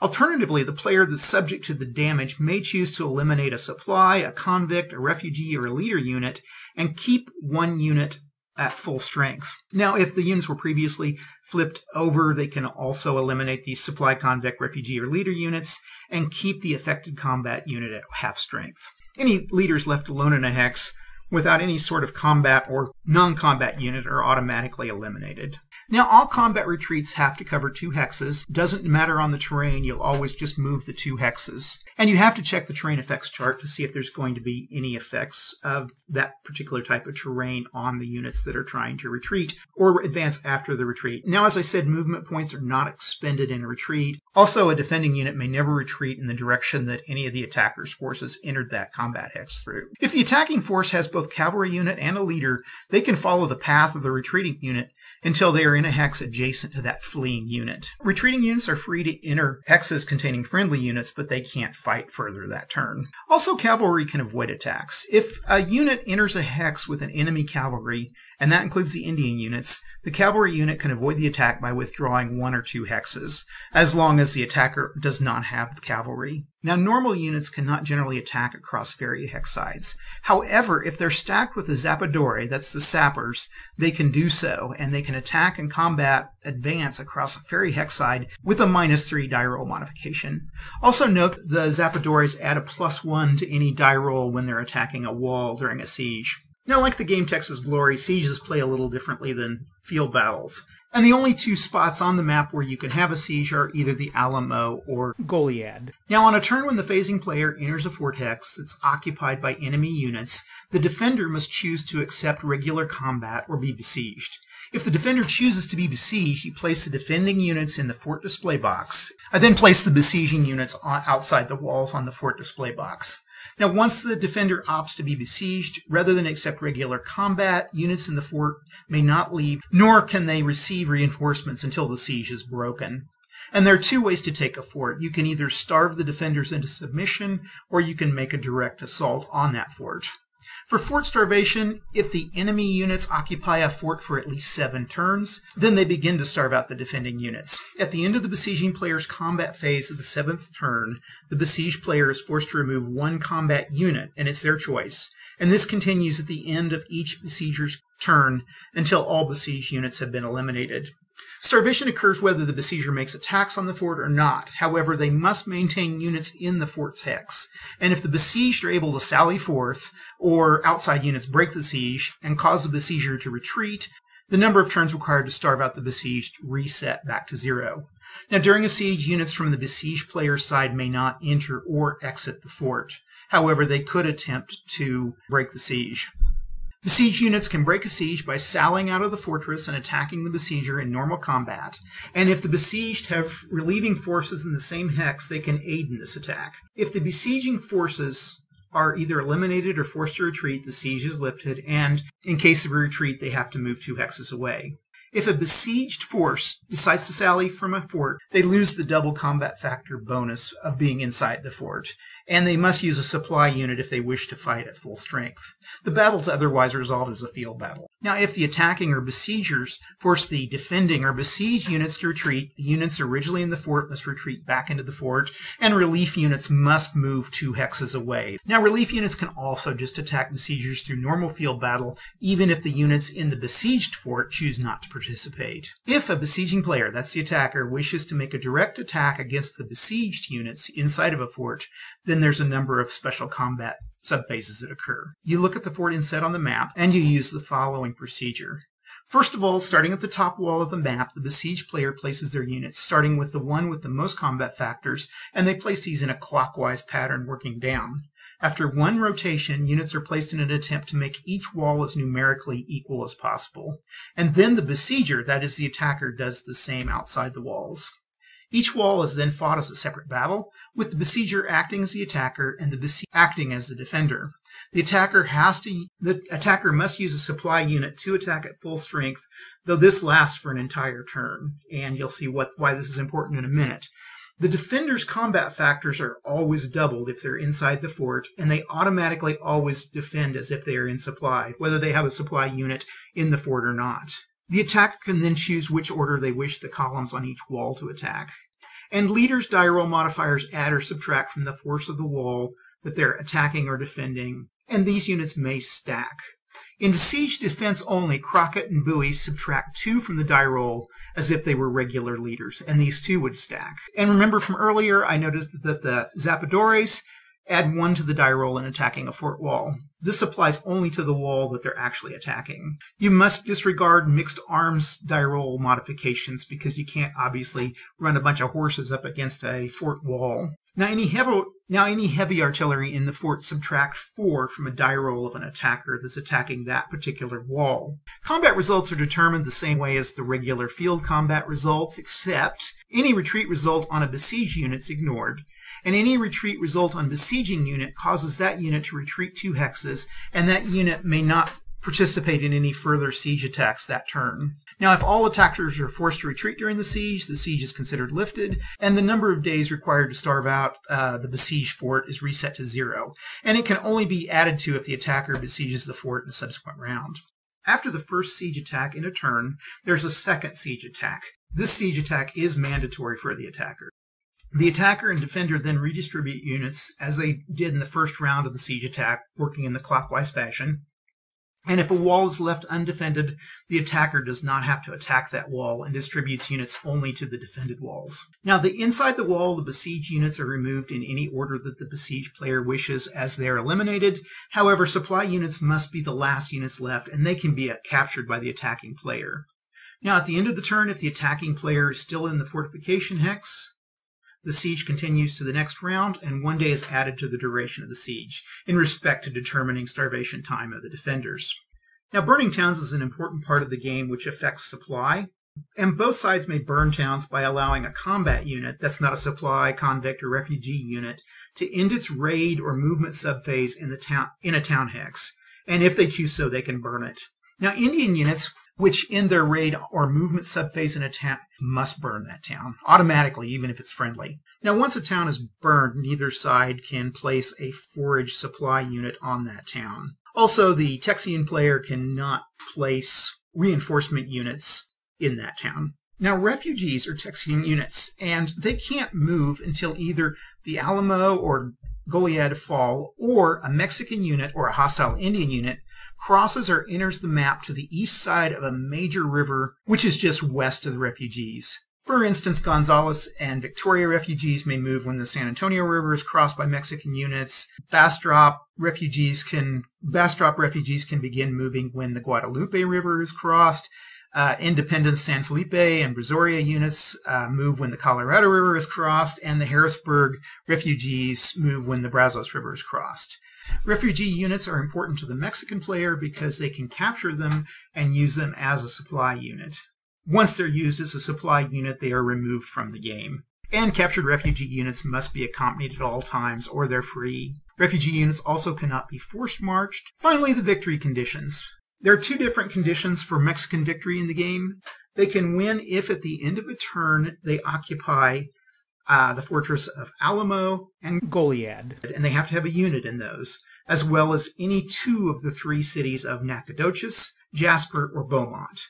Alternatively, the player that's subject to the damage may choose to eliminate a supply, a convict, a refugee, or a leader unit and keep one unit at full strength. Now, if the units were previously flipped over, they can also eliminate the supply, convict, refugee, or leader units and keep the affected combat unit at half strength. Any leaders left alone in a hex without any sort of combat or non-combat unit are automatically eliminated. Now, all combat retreats have to cover two hexes. Doesn't matter on the terrain, you'll always just move the two hexes. And you have to check the terrain effects chart to see if there's going to be any effects of that particular type of terrain on the units that are trying to retreat or advance after the retreat. Now, as I said, movement points are not expended in a retreat. Also, a defending unit may never retreat in the direction that any of the attacker's forces entered that combat hex through. If the attacking force has both cavalry unit and a leader, they can follow the path of the retreating unit until they are in a hex adjacent to that fleeing unit. Retreating units are free to enter hexes containing friendly units, but they can't fight further that turn. Also, cavalry can avoid attacks. If a unit enters a hex with an enemy cavalry, and that includes the Indian units, the cavalry unit can avoid the attack by withdrawing one or two hexes, as long as the attacker does not have the cavalry. Now, normal units cannot generally attack across ferry hex sides. However, if they're stacked with the Zapadore, that's the sappers, they can do so, and they can attack and combat advance across a ferry hex side with a minus three die roll modification. Also note the Zapadores add a plus one to any die roll when they're attacking a wall during a siege. Now, like the game Texas Glory, sieges play a little differently than field battles. And the only two spots on the map where you can have a siege are either the Alamo or Goliad. Now, on a turn when the phasing player enters a fort hex that's occupied by enemy units, the defender must choose to accept regular combat or be besieged. If the defender chooses to be besieged, you place the defending units in the fort display box. I then place the besieging units outside the walls on the fort display box. Now, once the defender opts to be besieged, rather than accept regular combat, units in the fort may not leave, nor can they receive reinforcements until the siege is broken. And there are two ways to take a fort. You can either starve the defenders into submission, or you can make a direct assault on that fort. For fort starvation, if the enemy units occupy a fort for at least seven turns, then they begin to starve out the defending units. At the end of the besieging player's combat phase of the seventh turn, the besieged player is forced to remove one combat unit, and it's their choice. And this continues at the end of each besieger's turn until all besieged units have been eliminated. Starvation occurs whether the besieger makes attacks on the fort or not. However, they must maintain units in the fort's hex. And if the besieged are able to sally forth, or outside units break the siege and cause the besieger to retreat, the number of turns required to starve out the besieged reset back to zero. Now, during a siege, units from the besieged player's side may not enter or exit the fort. However, they could attempt to break the siege. Besieged units can break a siege by sallying out of the fortress and attacking the besieger in normal combat, and if the besieged have relieving forces in the same hex, they can aid in this attack. If the besieging forces are either eliminated or forced to retreat, the siege is lifted, and in case of a retreat, they have to move two hexes away. If a besieged force decides to sally from a fort, they lose the double combat factor bonus of being inside the fort, and they must use a supply unit if they wish to fight at full strength. The battle is otherwise resolved as a field battle. Now, if the attacking or besiegers force the defending or besieged units to retreat, the units originally in the fort must retreat back into the fort, and relief units must move two hexes away. Now, relief units can also just attack besiegers through normal field battle, even if the units in the besieged fort choose not to participate. If a besieging player, that's the attacker, wishes to make a direct attack against the besieged units inside of a fort, then there's a number of special combat subphases that occur. You look at the fort inset on the map and you use the following procedure. First of all, starting at the top wall of the map, the besieged player places their units, starting with the one with the most combat factors, and they place these in a clockwise pattern working down. After one rotation, units are placed in an attempt to make each wall as numerically equal as possible. And then the besieger, that is the attacker, does the same outside the walls. Each wall is then fought as a separate battle, with the besieger acting as the attacker and the besieged acting as the defender. The attacker has to the attacker must use a supply unit to attack at full strength, though this lasts for an entire turn, and you'll see what why this is important in a minute. The defender's combat factors are always doubled if they're inside the fort, and they automatically always defend as if they are in supply, whether they have a supply unit in the fort or not. The attacker can then choose which order they wish the columns on each wall to attack. And leaders' die roll modifiers add or subtract from the force of the wall that they're attacking or defending, and these units may stack. In siege defense only, Crockett and Bowie subtract two from the die roll as if they were regular leaders, and these two would stack. And remember from earlier, I noticed that the Zapadores add one to the die roll in attacking a fort wall. This applies only to the wall that they're actually attacking. You must disregard mixed arms die roll modifications because you can't obviously run a bunch of horses up against a fort wall. Now any heavy, now any heavy artillery in the fort subtract four from a die roll of an attacker that's attacking that particular wall. Combat results are determined the same way as the regular field combat results, except any retreat result on a besieged unit is ignored and any retreat result on besieging unit causes that unit to retreat two hexes, and that unit may not participate in any further siege attacks that turn. Now, if all attackers are forced to retreat during the siege, the siege is considered lifted, and the number of days required to starve out uh, the besieged fort is reset to zero, and it can only be added to if the attacker besieges the fort in a subsequent round. After the first siege attack in a turn, there's a second siege attack. This siege attack is mandatory for the attacker. The attacker and defender then redistribute units as they did in the first round of the siege attack, working in the clockwise fashion. And if a wall is left undefended, the attacker does not have to attack that wall and distributes units only to the defended walls. Now, the inside the wall, the besieged units are removed in any order that the besieged player wishes as they are eliminated. However, supply units must be the last units left, and they can be captured by the attacking player. Now, at the end of the turn, if the attacking player is still in the fortification hex, the siege continues to the next round, and one day is added to the duration of the siege, in respect to determining starvation time of the defenders. Now, burning towns is an important part of the game which affects supply, and both sides may burn towns by allowing a combat unit that's not a supply, convict, or refugee unit to end its raid or movement subphase in the town in a town hex. And if they choose so, they can burn it. Now, Indian units which in their raid or movement subphase in a town must burn that town automatically, even if it's friendly. Now, once a town is burned, neither side can place a forage supply unit on that town. Also, the Texian player cannot place reinforcement units in that town. Now, refugees are Texian units, and they can't move until either the Alamo or Goliad fall, or a Mexican unit or a hostile Indian unit crosses or enters the map to the east side of a major river, which is just west of the refugees. For instance, Gonzales and Victoria refugees may move when the San Antonio River is crossed by Mexican units. Bastrop refugees can Bastrop refugees can begin moving when the Guadalupe River is crossed. Uh, Independence, San Felipe, and Brazoria units uh, move when the Colorado River is crossed, and the Harrisburg refugees move when the Brazos River is crossed. Refugee units are important to the Mexican player because they can capture them and use them as a supply unit. Once they're used as a supply unit, they are removed from the game. And captured refugee units must be accompanied at all times or they're free. Refugee units also cannot be forced marched. Finally, the victory conditions. There are two different conditions for Mexican victory in the game. They can win if at the end of a turn they occupy uh, the fortress of Alamo and Goliad. And they have to have a unit in those, as well as any two of the three cities of Nacogdoches, Jasper, or Beaumont.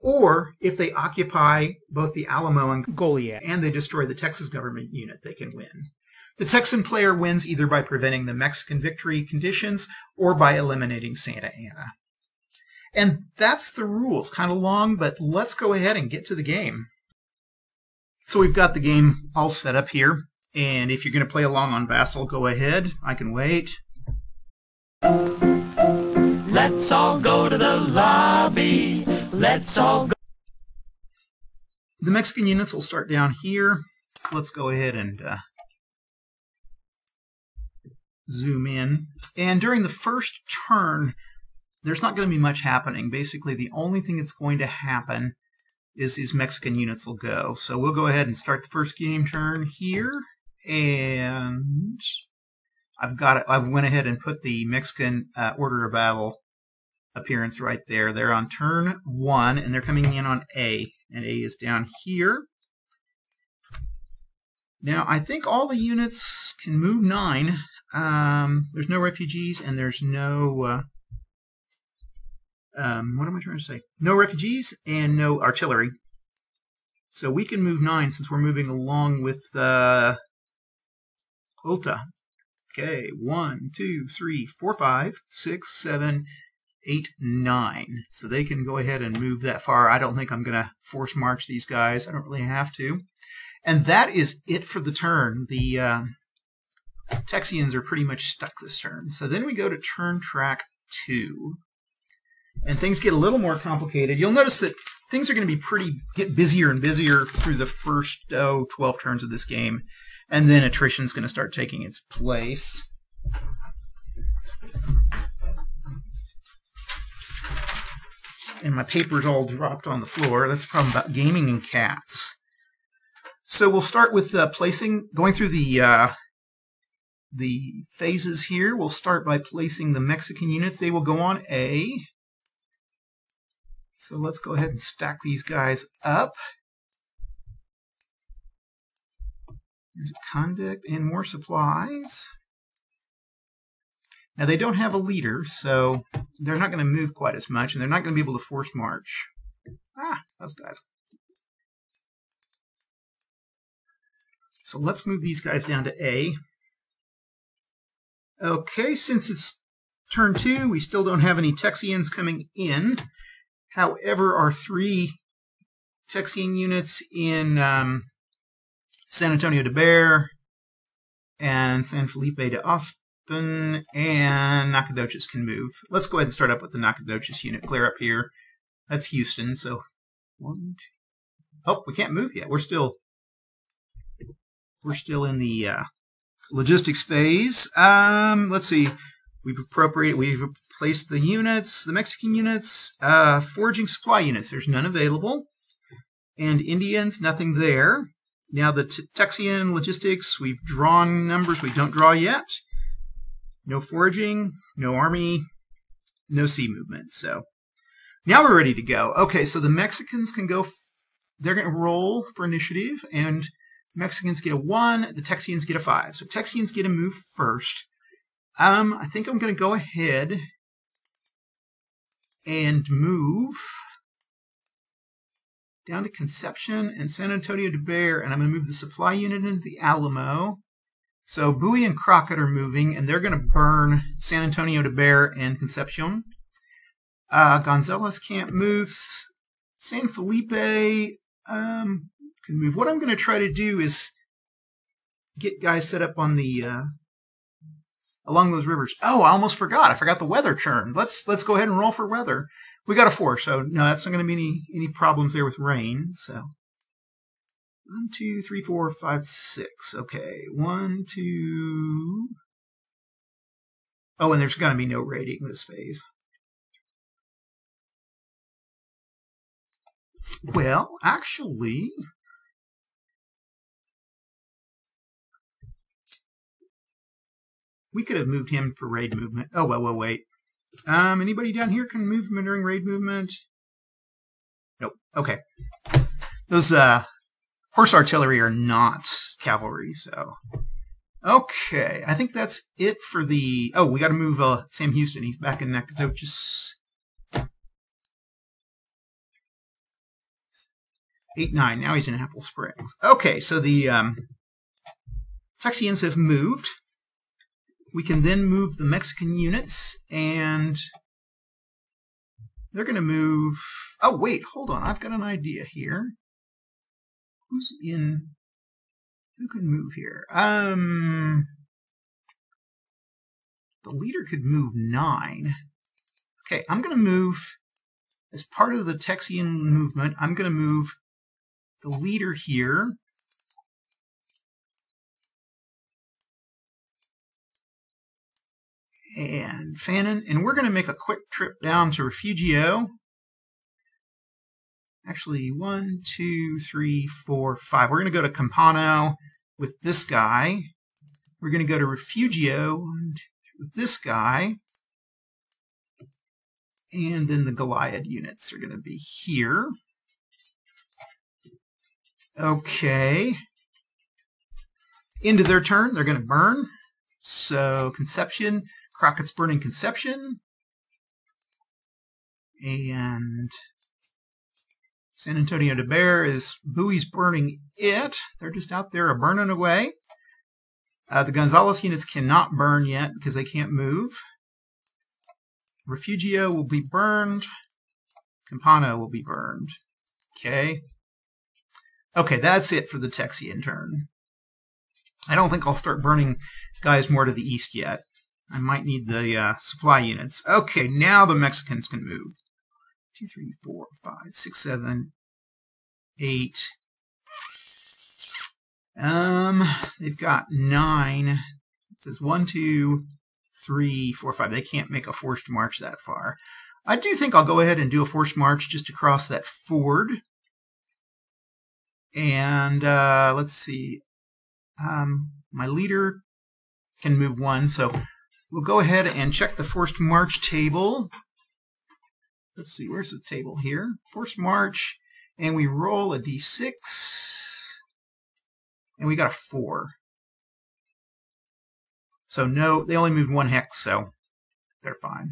Or if they occupy both the Alamo and Goliad and they destroy the Texas government unit, they can win. The Texan player wins either by preventing the Mexican victory conditions or by eliminating Santa Anna. And that's the rules. Kind of long, but let's go ahead and get to the game. So we've got the game all set up here. And if you're going to play along on Vassal, go ahead. I can wait. Let's all go to the lobby. Let's all go. The Mexican units will start down here. Let's go ahead and uh, zoom in. And during the first turn, there's not going to be much happening. Basically, the only thing that's going to happen is these Mexican units will go. So we'll go ahead and start the first game turn here. And I've got it. I went ahead and put the Mexican uh, order of battle appearance right there. They're on turn one, and they're coming in on A, and A is down here. Now, I think all the units can move nine. Um, there's no refugees, and there's no... Uh, um, what am I trying to say? No refugees and no artillery. So we can move nine since we're moving along with uh, Ulta. Okay, one, two, three, four, five, six, seven, eight, nine. So they can go ahead and move that far. I don't think I'm going to force march these guys. I don't really have to. And that is it for the turn. The uh, Texians are pretty much stuck this turn. So then we go to turn track two and things get a little more complicated. You'll notice that things are going to be pretty get busier and busier through the first oh, 12 turns of this game, and then attrition is going to start taking its place. And my paper's all dropped on the floor. That's the problem about gaming and cats. So we'll start with uh, placing, going through the uh, the phases here. We'll start by placing the Mexican units. They will go on A. So let's go ahead and stack these guys up. There's a convict and more supplies. Now they don't have a leader, so they're not going to move quite as much, and they're not going to be able to force march. Ah, those guys. So let's move these guys down to A. Okay, since it's turn two, we still don't have any Texians coming in. However, our three Texian units in um, San Antonio de Bexar and San Felipe de Austin and Nacogdoches can move. Let's go ahead and start up with the Nacogdoches unit. Clear up here. That's Houston. So one, two. Oh, we can't move yet. We're still we're still in the uh, logistics phase. Um, let's see. We've appropriated. We've Place the units, the Mexican units, uh, foraging supply units. There's none available. And Indians, nothing there. Now the Texian logistics, we've drawn numbers we don't draw yet. No foraging, no army, no sea movement. So now we're ready to go. Okay, so the Mexicans can go, they're going to roll for initiative, and Mexicans get a 1, the Texians get a 5. So Texians get a move first. Um, I think I'm going to go ahead and move down to Concepcion and San Antonio de Bexar, and I'm going to move the supply unit into the Alamo. So Bowie and Crockett are moving, and they're going to burn San Antonio de Bexar and Concepcion. Uh, Gonzales can't move. San Felipe um, can move. What I'm going to try to do is get guys set up on the uh, along those rivers. Oh, I almost forgot. I forgot the weather churn. Let's let's go ahead and roll for weather. We got a four, so no, that's not going to be any any problems there with rain. So one, two, three, four, five, six. Okay, one, two, Oh, and there's going to be no raiding this phase. Well, actually, we could have moved him for raid movement. Oh, well, well, wait. Um, anybody down here can move during raid movement? Nope. Okay. Those uh, horse artillery are not cavalry, so. Okay, I think that's it for the. Oh, we got to move uh, Sam Houston. He's back in Nacogdoches. Eight nine. Now he's in Apple Springs. Okay, so the um, Texians have moved. We can then move the Mexican units, and they're going to move. Oh, wait, hold on. I've got an idea here. Who's in. Who can move here? Um. The leader could move nine. Okay, I'm going to move. As part of the Texian movement, I'm going to move the leader here and Fannin, and we're going to make a quick trip down to Refugio. Actually, one, two, three, four, five. We're going to go to Copano with this guy. We're going to go to Refugio with this guy. And then the Goliad units are going to be here. Okay. Into their turn, they're going to burn. So, Concepcion, Crockett's burning Concepcion. And San Antonio de Bexar is Bowie's burning it. They're just out there burning away. Uh, the Gonzales units cannot burn yet because they can't move. Refugio will be burned. Copano will be burned. Okay. Okay, that's it for the Texian turn. I don't think I'll start burning guys more to the east yet. I might need the uh, supply units. Okay, now the Mexicans can move. Two, three, four, five, six, seven, eight. Um, they've got nine. It says one, two, three, four, five. They can't make a forced march that far. I do think I'll go ahead and do a forced march just across that ford. And uh, let's see. Um, my leader can move one, so we'll go ahead and check the forced march table. Let's see, where's the table here? Forced march, and we roll a d6, and we got a 4. So no, they only moved one hex, so they're fine.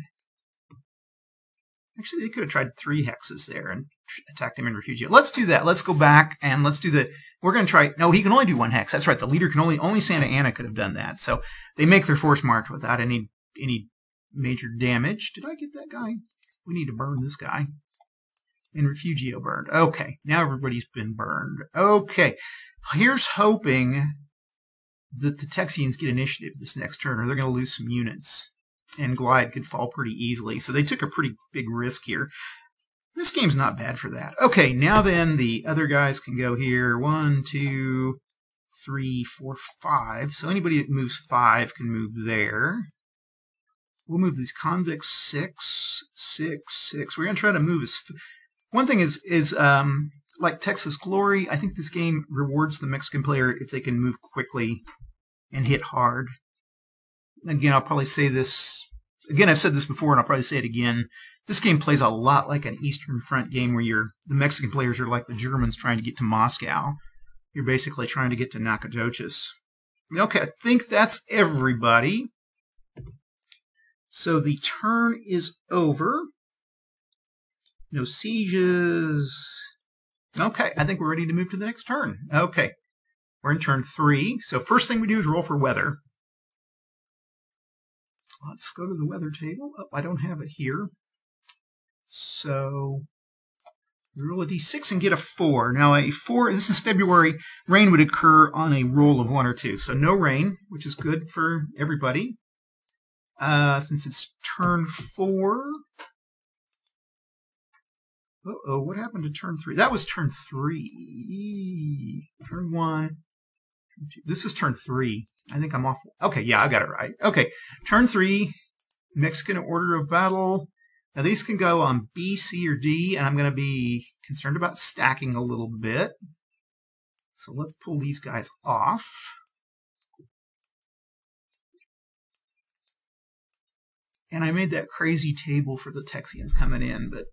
Actually, they could have tried three hexes there and attacked him in Refugio. Let's do that. Let's go back and let's do the. We're going to try. No, he can only do one hex. That's right. The leader can only only Santa Anna could have done that. So they make their force march without any any major damage. Did I get that guy? We need to burn this guy. And Refugio burned. Okay, now everybody's been burned. Okay, here's hoping that the Texians get initiative this next turn, or they're going to lose some units and Goliad could fall pretty easily. So they took a pretty big risk here. This game's not bad for that. Okay, now then the other guys can go here. One, two, three, four, five. So anybody that moves five can move there. We'll move these convicts six, six, six. We're gonna try to move as. One thing is is um, like Texas Glory. I think this game rewards the Mexican player if they can move quickly and hit hard. Again, I'll probably say this again, I've said this before and I'll probably say it again. This game plays a lot like an Eastern Front game where you're the Mexican players are like the Germans trying to get to Moscow. You're basically trying to get to Nacogdoches. Okay, I think that's everybody. So the turn is over. No sieges. Okay, I think we're ready to move to the next turn. Okay, we're in turn three. So first thing we do is roll for weather. Let's go to the weather table. Oh, I don't have it here. So roll a d6 and get a 4. Now a 4, this is February, rain would occur on a roll of 1 or 2. So no rain, which is good for everybody. Uh, since it's turn 4. Uh-oh, what happened to turn 3? That was turn 3. Turn 1. This is turn three. I think I'm off. Okay, yeah, I got it right. Okay, turn three. Mexican order of battle. Now these can go on B, C, or D, and I'm going to be concerned about stacking a little bit. So let's pull these guys off. And I made that crazy table for the Texians coming in, but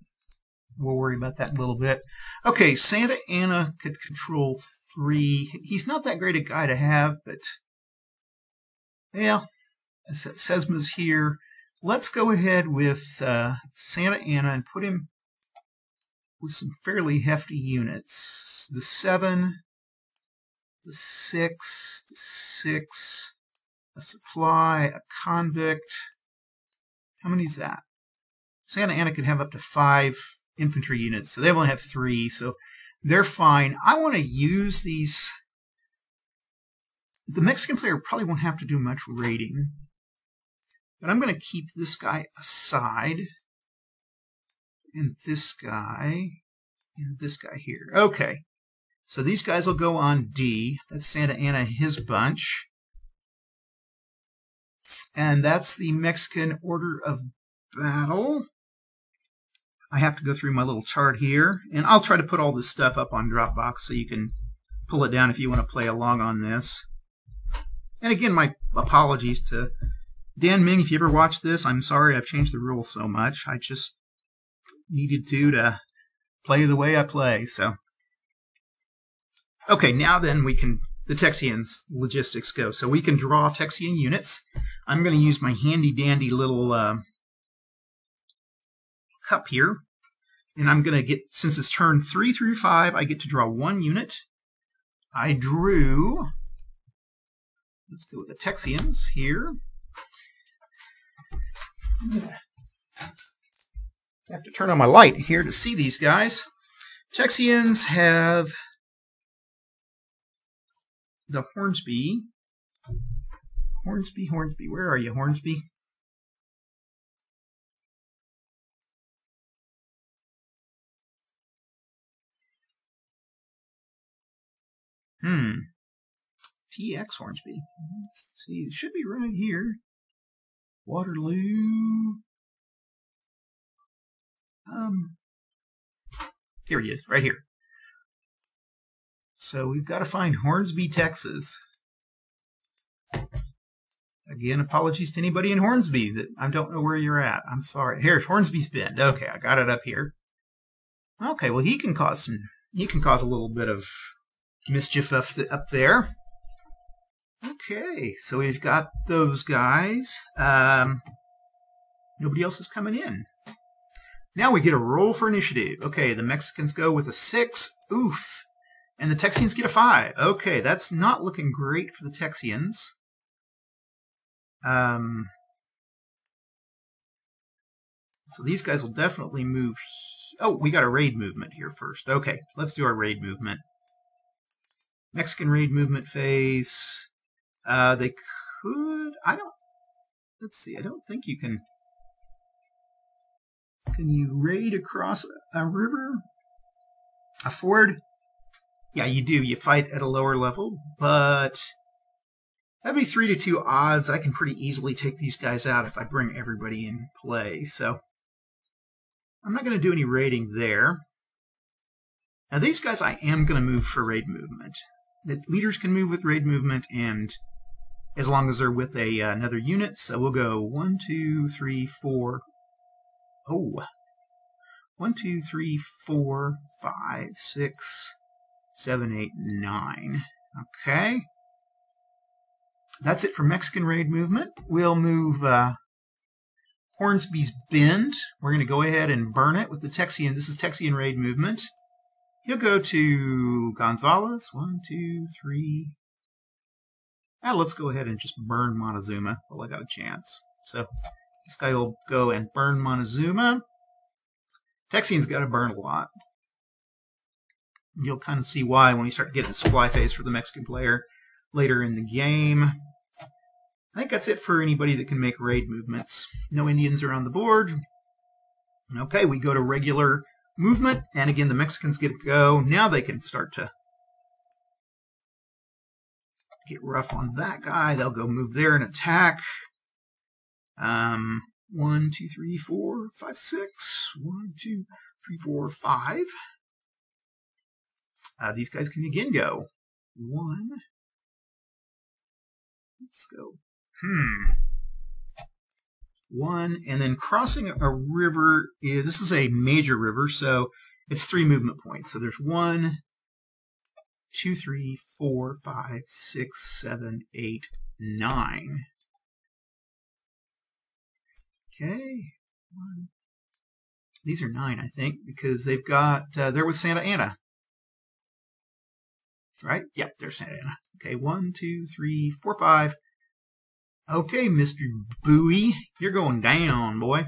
we'll worry about that in a little bit. Okay, Santa Anna could control three. He's not that great a guy to have, but yeah, Sesma's here. Let's go ahead with uh, Santa Anna and put him with some fairly hefty units. The seven, the six, the six, a supply, a convict. How many is that? Santa Anna could have up to five infantry units, so they only have three, so they're fine. I want to use these. The Mexican player probably won't have to do much raiding, but I'm going to keep this guy aside, and this guy, and this guy here. Okay, so these guys will go on D. That's Santa Anna his bunch. And that's the Mexican Order of Battle. I have to go through my little chart here, and I'll try to put all this stuff up on Dropbox so you can pull it down if you want to play along on this. And again, my apologies to Dan Ming. If you ever watch this, I'm sorry I've changed the rules so much. I just needed to to play the way I play. So, okay, now then we can the Texians logistics go. So we can draw Texian units. I'm going to use my handy dandy little uh, cup here. And I'm going to get, since it's turn 3 through 5, I get to draw one unit. I drew, let's go with the Texians here. I have to turn on my light here to see these guys. Texians have the Hornsby. Hornsby, Hornsby, where are you, Hornsby? Hmm. TX Hornsby. Let's see, it should be right here. Waterloo. Um, here he is, right here. So we've got to find Hornsby, Texas. Again, apologies to anybody in Hornsby that I don't know where you're at. I'm sorry. Here's Hornsby's Bend. Okay, I got it up here. Okay, well he can cause some. He can cause a little bit of mischief up there. Okay, so we've got those guys. Um, nobody else is coming in. Now we get a roll for initiative. Okay, the Mexicans go with a six. Oof. And the Texians get a five. Okay, that's not looking great for the Texians. Um, so these guys will definitely move. Oh, we got a raid movement here first. Okay, let's do our raid movement. Mexican raid movement phase. Uh, they could. I don't. Let's see. I don't think you can. Can you raid across a river? A ford? Yeah, you do. You fight at a lower level, but that'd be three to two odds. I can pretty easily take these guys out if I bring everybody in play. So I'm not going to do any raiding there. Now these guys I am going to move for raid movement that leaders can move with raid movement, and as long as they're with a uh, another unit. So we'll go one, two, three, four. Oh, one, two, three, four, five, six, seven, eight, nine. Okay. That's it for Mexican raid movement. We'll move uh, Hornsby's Bend. We're going to go ahead and burn it with the Texian. This is Texian raid movement. He'll go to Gonzales. One, two, three. Ah, let's go ahead and just burn Montezuma while I got a chance. So this guy will go and burn Montezuma. Texian's got to burn a lot. You'll kind of see why when we start getting supply phase for the Mexican player later in the game. I think that's it for anybody that can make raid movements. No Indians are on the board. Okay, we go to regular movement. And again, the Mexicans get to go. Now they can start to get rough on that guy. They'll go move there and attack. Um, One, two, three, four, five, six. One, two, three, four, five. Uh, these guys can again go. One. Let's go. Hmm. One, and then crossing a river is, this is a major river, so it's three movement points. So there's one, two, three, four, five, six, seven, eight, nine. Okay. One. These are nine, I think, because they've got, uh, they're with Santa Anna. Right? Yep, there's Santa Anna. Okay, one, two, three, four, five. Okay, Mr. Bowie, you're going down, boy.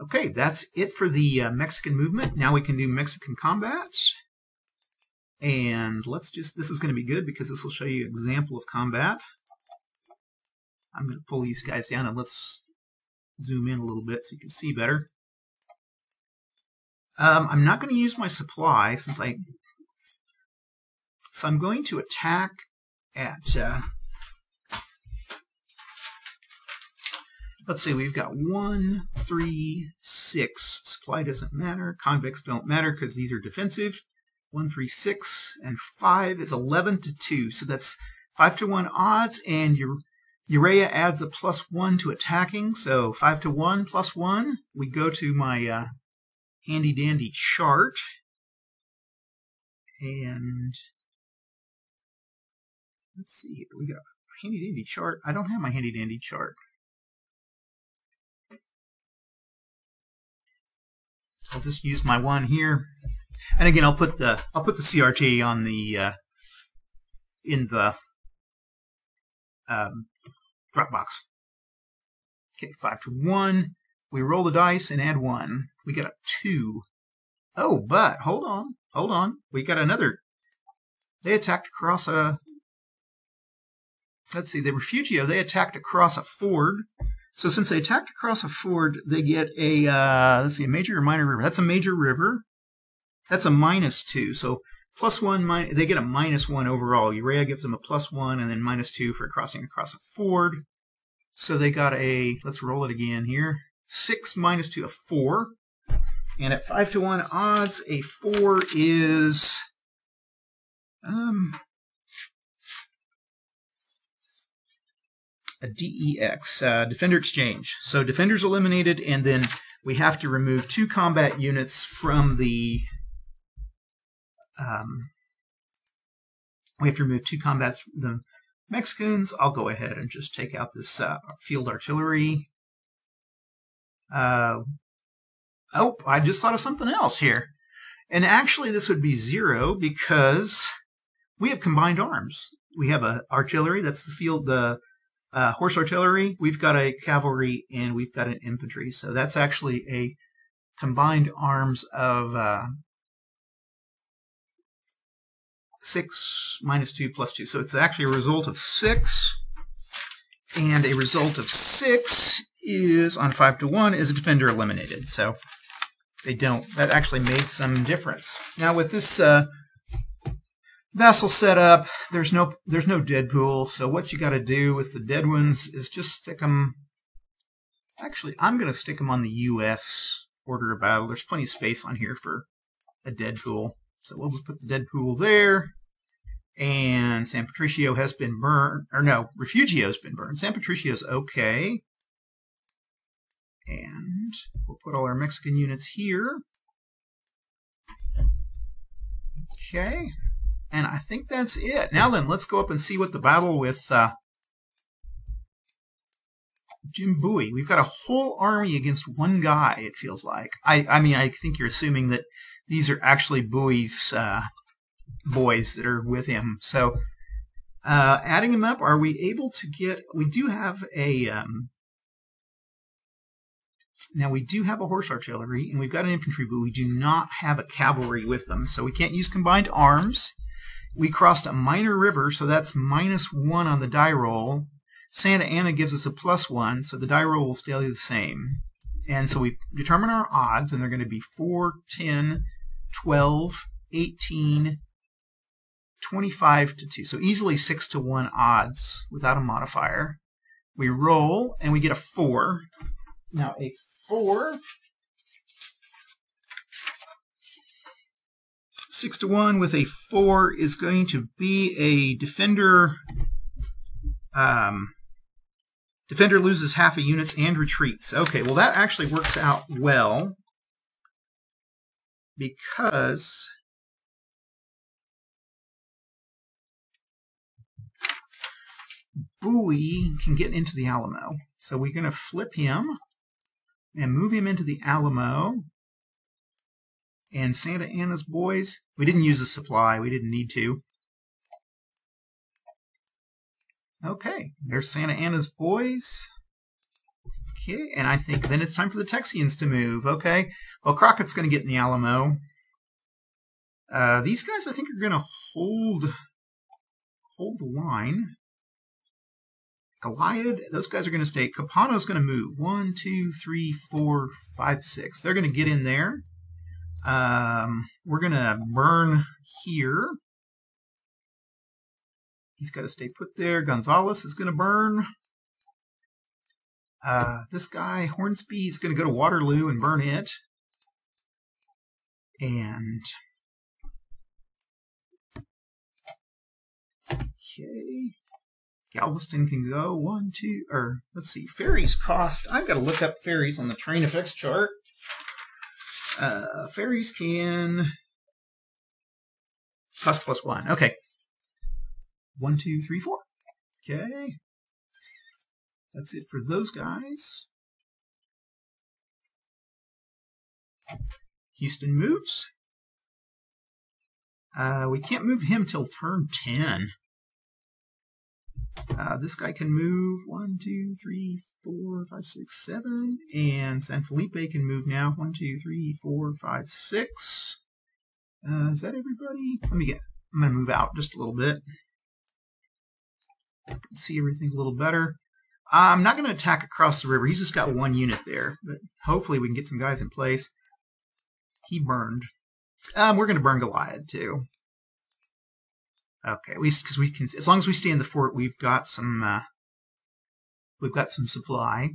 Okay, that's it for the uh, Mexican movement. Now we can do Mexican combat. And let's just, this is going to be good because this will show you an example of combat. I'm going to pull these guys down and let's zoom in a little bit so you can see better. Um, I'm not going to use my supply since I, so I'm going to attack at, uh, let's see, we've got one, three, six. Supply doesn't matter. Convicts don't matter because these are defensive. One, three, six, and five is 11 to two. So that's five to one odds and your Urrea adds a plus one to attacking, so five to one plus one. We go to my uh, handy dandy chart, and let's see. We got handy dandy chart. I don't have my handy dandy chart. I'll just use my one here, and again, I'll put the I'll put the CRT on the uh, in the um, Dropbox. Okay, five to one. We roll the dice and add one. We got a two. Oh, but hold on, hold on. We got another. They attacked across a. Let's see, the Refugio, they attacked across a ford. So since they attacked across a ford, they get a, uh, let's see, a major or minor river. That's a major river. That's a minus two. So plus one, min- they get a minus one overall. Urrea gives them a plus one and then minus two for crossing across a ford. So they got a, let's roll it again here. Six minus two, a four. And at five to one odds, a four is, um, a DEX, uh, Defender Exchange. So Defender's eliminated, and then we have to remove two combat units from the um, we have to remove two combats from the Mexicans. I'll go ahead and just take out this uh, field artillery. Uh, oh, I just thought of something else here. And actually, this would be zero because we have combined arms. We have a artillery, that's the field, the uh, horse artillery. We've got a cavalry and we've got an infantry. So that's actually a combined arms of uh, 6 minus 2 plus 2. So it's actually a result of 6. And a result of 6 is, on 5 to 1, is a defender eliminated. So they don't. That actually made some difference. Now with this uh, vassal setup, there's no there's no dead pool. So what you got to do with the dead ones is just stick them. Actually, I'm going to stick them on the U.S. order of battle. There's plenty of space on here for a dead pool. So we'll just put the dead pool there. And San Patricio has been burned. Or no, Refugio's been burned. San Patricio's okay. And we'll put all our Mexican units here. Okay. And I think that's it. Now then, let's go up and see what the battle with uh, Jim Bowie. We've got a whole army against one guy, it feels like. I, I mean, I think you're assuming that these are actually Bowie's uh, boys that are with him. So, uh, adding them up, are we able to get? We do have a. Um, now we do have a horse artillery and we've got an infantry, but we do not have a cavalry with them, so we can't use combined arms. We crossed a minor river, so that's minus one on the die roll. Santa Anna gives us a plus one, so the die roll will stay the same. And so we've determined our odds, and they're going to be 4, 10, 12, 18, 25 to 2. So easily 6 to 1 odds without a modifier. We roll, and we get a four. Now, a four. Six to one with a four is going to be a defender. Um, defender loses half a units and retreats. Okay, well, that actually works out well because Bowie can get into the Alamo. So we're going to flip him and move him into the Alamo. And Santa Anna's boys, we didn't use the supply. We didn't need to. Okay, there's Santa Anna's boys. Okay, and I think then it's time for the Texians to move. Okay, well, Crockett's going to get in the Alamo. Uh, these guys, I think, are going to hold hold the line. Goliad, those guys are going to stay. Copano's going to move. One, two, three, four, five, six. They're going to get in there. Um, we're going to burn here. He's got to stay put there. Gonzales is going to burn. Uh, this guy, Hornsby, is going to go to Waterloo and burn it. And okay, Galveston can go one, two, or let's see, ferries cost. I've got to look up ferries on the terrain effects chart. Uh, ferries can cost plus one. Okay, one, two, three, four. Okay, that's it for those guys. Houston moves. Uh, we can't move him till turn 10. Uh, this guy can move one, two, three, four, five, six, seven, and San Felipe can move now. One, two, three, four, five, six. Uh, is that everybody? Let me get. I'm gonna move out just a little bit. I can see everything a little better. I'm not going to attack across the river. He's just got one unit there, but hopefully we can get some guys in place. He burned. Um, we're going to burn Goliad too. Okay, at least because we can, as long as we stay in the fort, we've got some, uh, we've got some supply,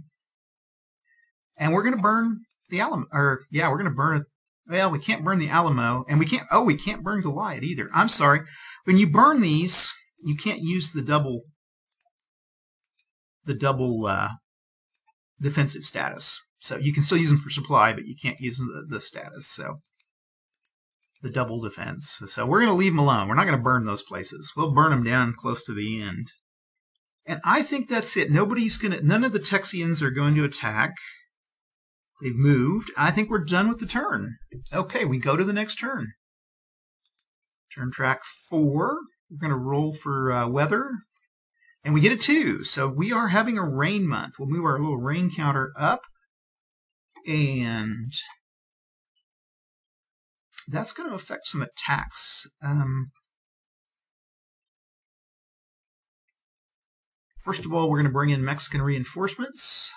and we're going to burn the Alamo. Or yeah, we're going to burn it. Well, we can't burn the Alamo, and we can't. Oh, we can't burn Goliad either. I'm sorry. When you burn these, you can't use the double, the double uh, defensive status. So you can still use them for supply, but you can't use the, the status. So the double defense. So we're going to leave them alone. We're not going to burn those places. We'll burn them down close to the end. And I think that's it. Nobody's going to, none of the Texians are going to attack. They've moved. I think we're done with the turn. Okay, we go to the next turn. Turn track four. We're going to roll for uh, weather. And we get a two. So we are having a rain month. We'll move our little rain counter up. And that's going to affect some attacks. Um, first of all, we're going to bring in Mexican reinforcements.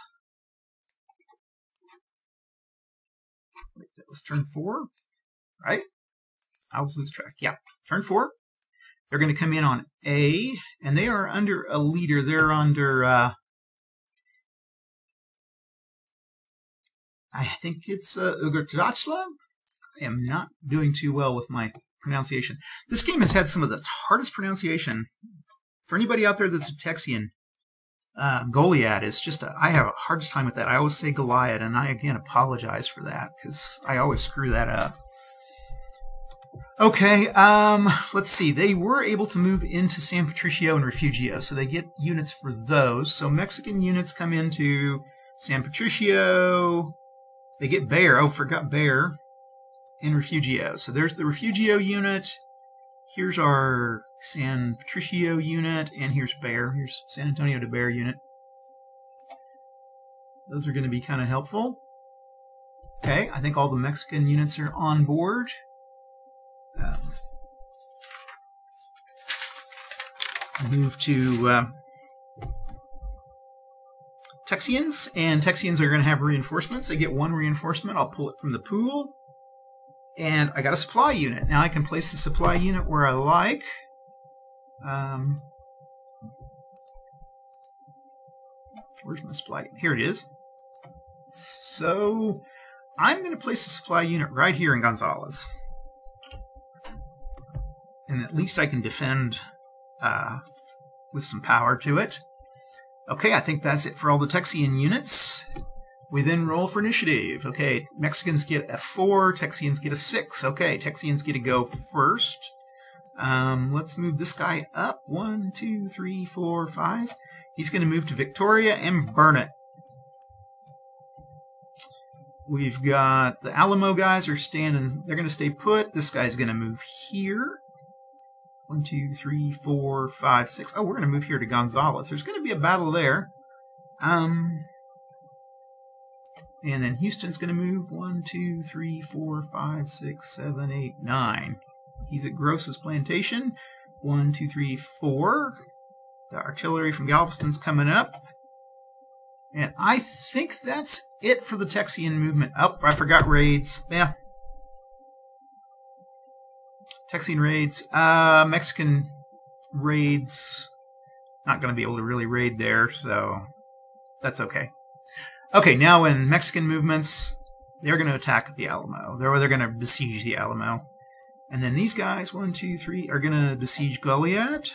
Wait, that was turn four, right? I was lose track. Yeah, turn four. They're going to come in on A, and they are under a leader. They're under, uh, I think it's uh, Ugartachla. I am not doing too well with my pronunciation. This game has had some of the hardest pronunciation. For anybody out there that's a Texian, uh, Goliad is just, a, I have a hardest time with that. I always say Goliad, and I again apologize for that because I always screw that up. Okay, um, let's see. They were able to move into San Patricio and Refugio, so they get units for those. So Mexican units come into San Patricio. They get Bexar. Oh, forgot Bexar in Refugio. So there's the Refugio unit. Here's our San Patricio unit, and here's Bexar. Here's San Antonio de Bexar unit. Those are going to be kind of helpful. Okay, I think all the Mexican units are on board. Um, move to uh, Texians, and Texians are going to have reinforcements. They get one reinforcement. I'll pull it from the pool. And I got a supply unit. Now I can place the supply unit where I like. Um, Where's my supply? Here it is. So I'm going to place the supply unit right here in Gonzales. And at least I can defend uh, with some power to it. Okay, I think that's it for all the Texian units. We then roll for initiative. Okay, Mexicans get a 4, Texians get a 6. Okay, Texians get to go first. Um, let's move this guy up. One, two, three, four, five. He's going to move to Victoria and burn it. We've got the Alamo guys are standing. They're going to stay put. This guy's going to move here. One, two, three, four, five, six. Oh, we're going to move here to Gonzales. There's going to be a battle there. Um, and then Houston's going to move. One, two, three, four, five, six, seven, eight, nine. He's at Groce's plantation. One, two, three, four. The artillery from Galveston's coming up. And I think that's it for the Texian movement. Oh, I forgot raids. Yeah. Texian raids. Uh, Mexican raids. Not going to be able to really raid there, so that's okay. Okay, now in Mexican movements, they're going to attack the Alamo. They're, they're going to besiege the Alamo. And then these guys, one, two, three, are going to besiege Goliad.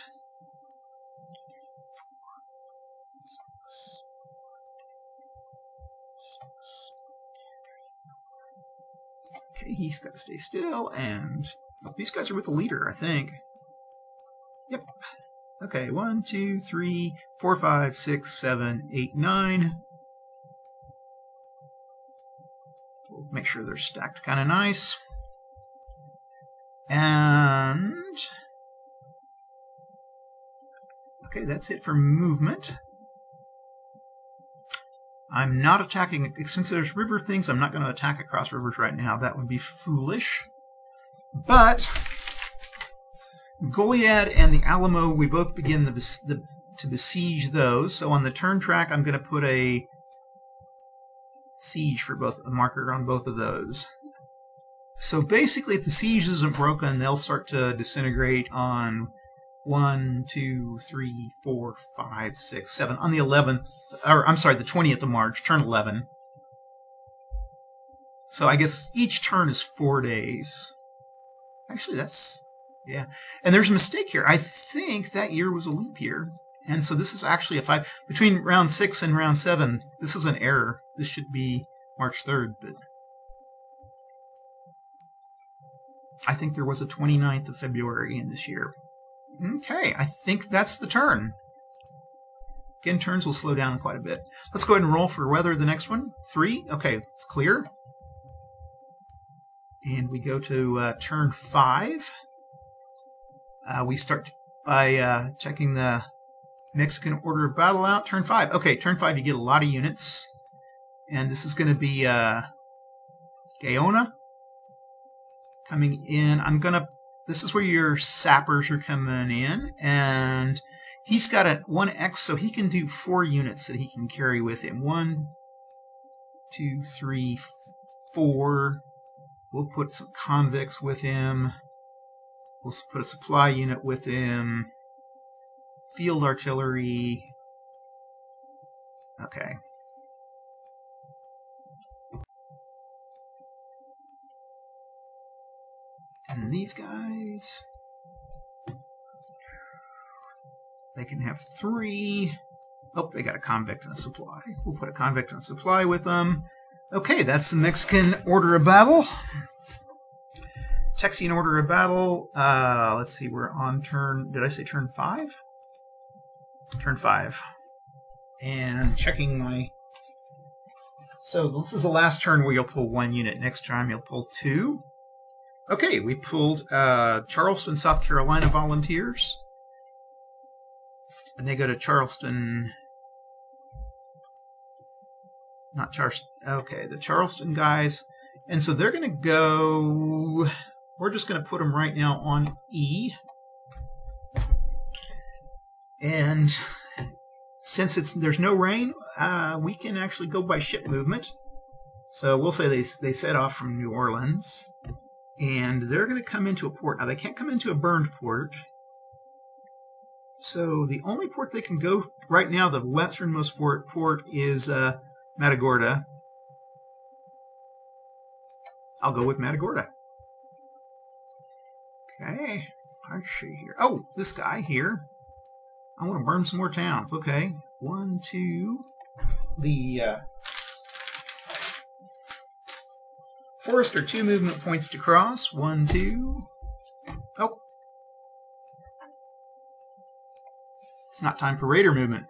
Okay, he's got to stay still, and Oh, these guys are with the leader, I think. Yep. Okay, one, two, three, four, five, six, seven, eight, nine. Make sure they're stacked kind of nice. And okay, that's it for movement. I'm not attacking, since there's river things, I'm not going to attack across rivers right now. That would be foolish. But Goliad and the Alamo, we both begin the, the, to besiege those. So on the turn track, I'm going to put a siege for both, a marker on both of those. So basically, if the siege isn't broken, they'll start to disintegrate on one, two, three, four, five, six, seven. On the 11th, or I'm sorry, the 20th of March, turn 11. So I guess each turn is four days. Actually, that's, yeah. And there's a mistake here. I think that year was a leap year. And so this is actually a five. Between round six and round seven, this is an error. This should be March 3rd, but I think there was a 29th of February in this year. Okay, I think that's the turn. Again, turns will slow down quite a bit. Let's go ahead and roll for weather the next one. Three. Okay, it's clear. And we go to uh, turn five. Uh, we start by uh, checking the Mexican order of battle out. Turn five. Okay, turn five, you get a lot of units. And this is going to be uh, Gaona coming in. I'm going to this is where your sappers are coming in, and he's got a 1x, so he can do four units that he can carry with him. One, two, three, four. We'll put some convicts with him. We'll put a supply unit with him. Field artillery. Okay. And then these guys, they can have three. Oh, they got a convict and a supply. We'll put a convict and a supply with them. Okay, that's the Mexican order of battle. Texian order of battle. Uh, let's see, we're on turn. Did I say turn five? Turn five. And checking my. So this is the last turn where you'll pull one unit. Next time you'll pull two. Okay, we pulled uh, Charleston, South Carolina volunteers. And they go to Charleston. Not Charleston. Okay, the Charleston guys. And so they're going to go. We're just going to put them right now on E. And since it's there's no rain, uh, we can actually go by ship movement. So we'll say they, they set off from New Orleans and they're going to come into a port. Now, they can't come into a burned port. So the only port they can go right now, the westernmost port, port is uh, Matagorda. I'll go with Matagorda. Okay, see here. Oh, this guy here. I want to burn some more towns. Okay, one, two. The uh, forest are two movement points to cross. One, two. Oh, it's not time for raider movement.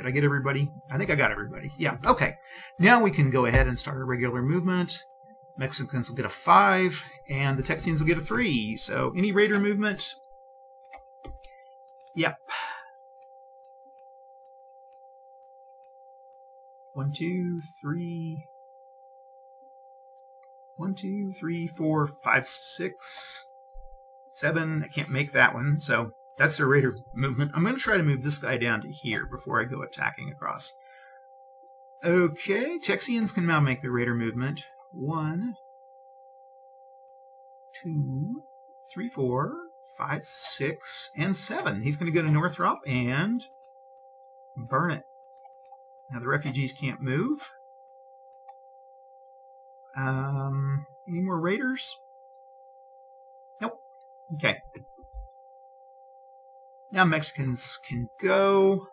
Did I get everybody? I think I got everybody. Yeah, okay. Now we can go ahead and start a regular movement. Mexicans will get a 5, and the Texians will get a 3. So any raider movement? Yep. One, two, three. One, two, three, four, five, six, seven. I can't make that one, so that's the raider movement. I'm going to try to move this guy down to here before I go attacking across. Okay, Texians can now make the raider movement. One, two, three, four, five, six, and seven. He's going to go to Northrop and burn it. Now the refugees can't move. Um, any more raiders? Nope. Okay. Now Mexicans can go.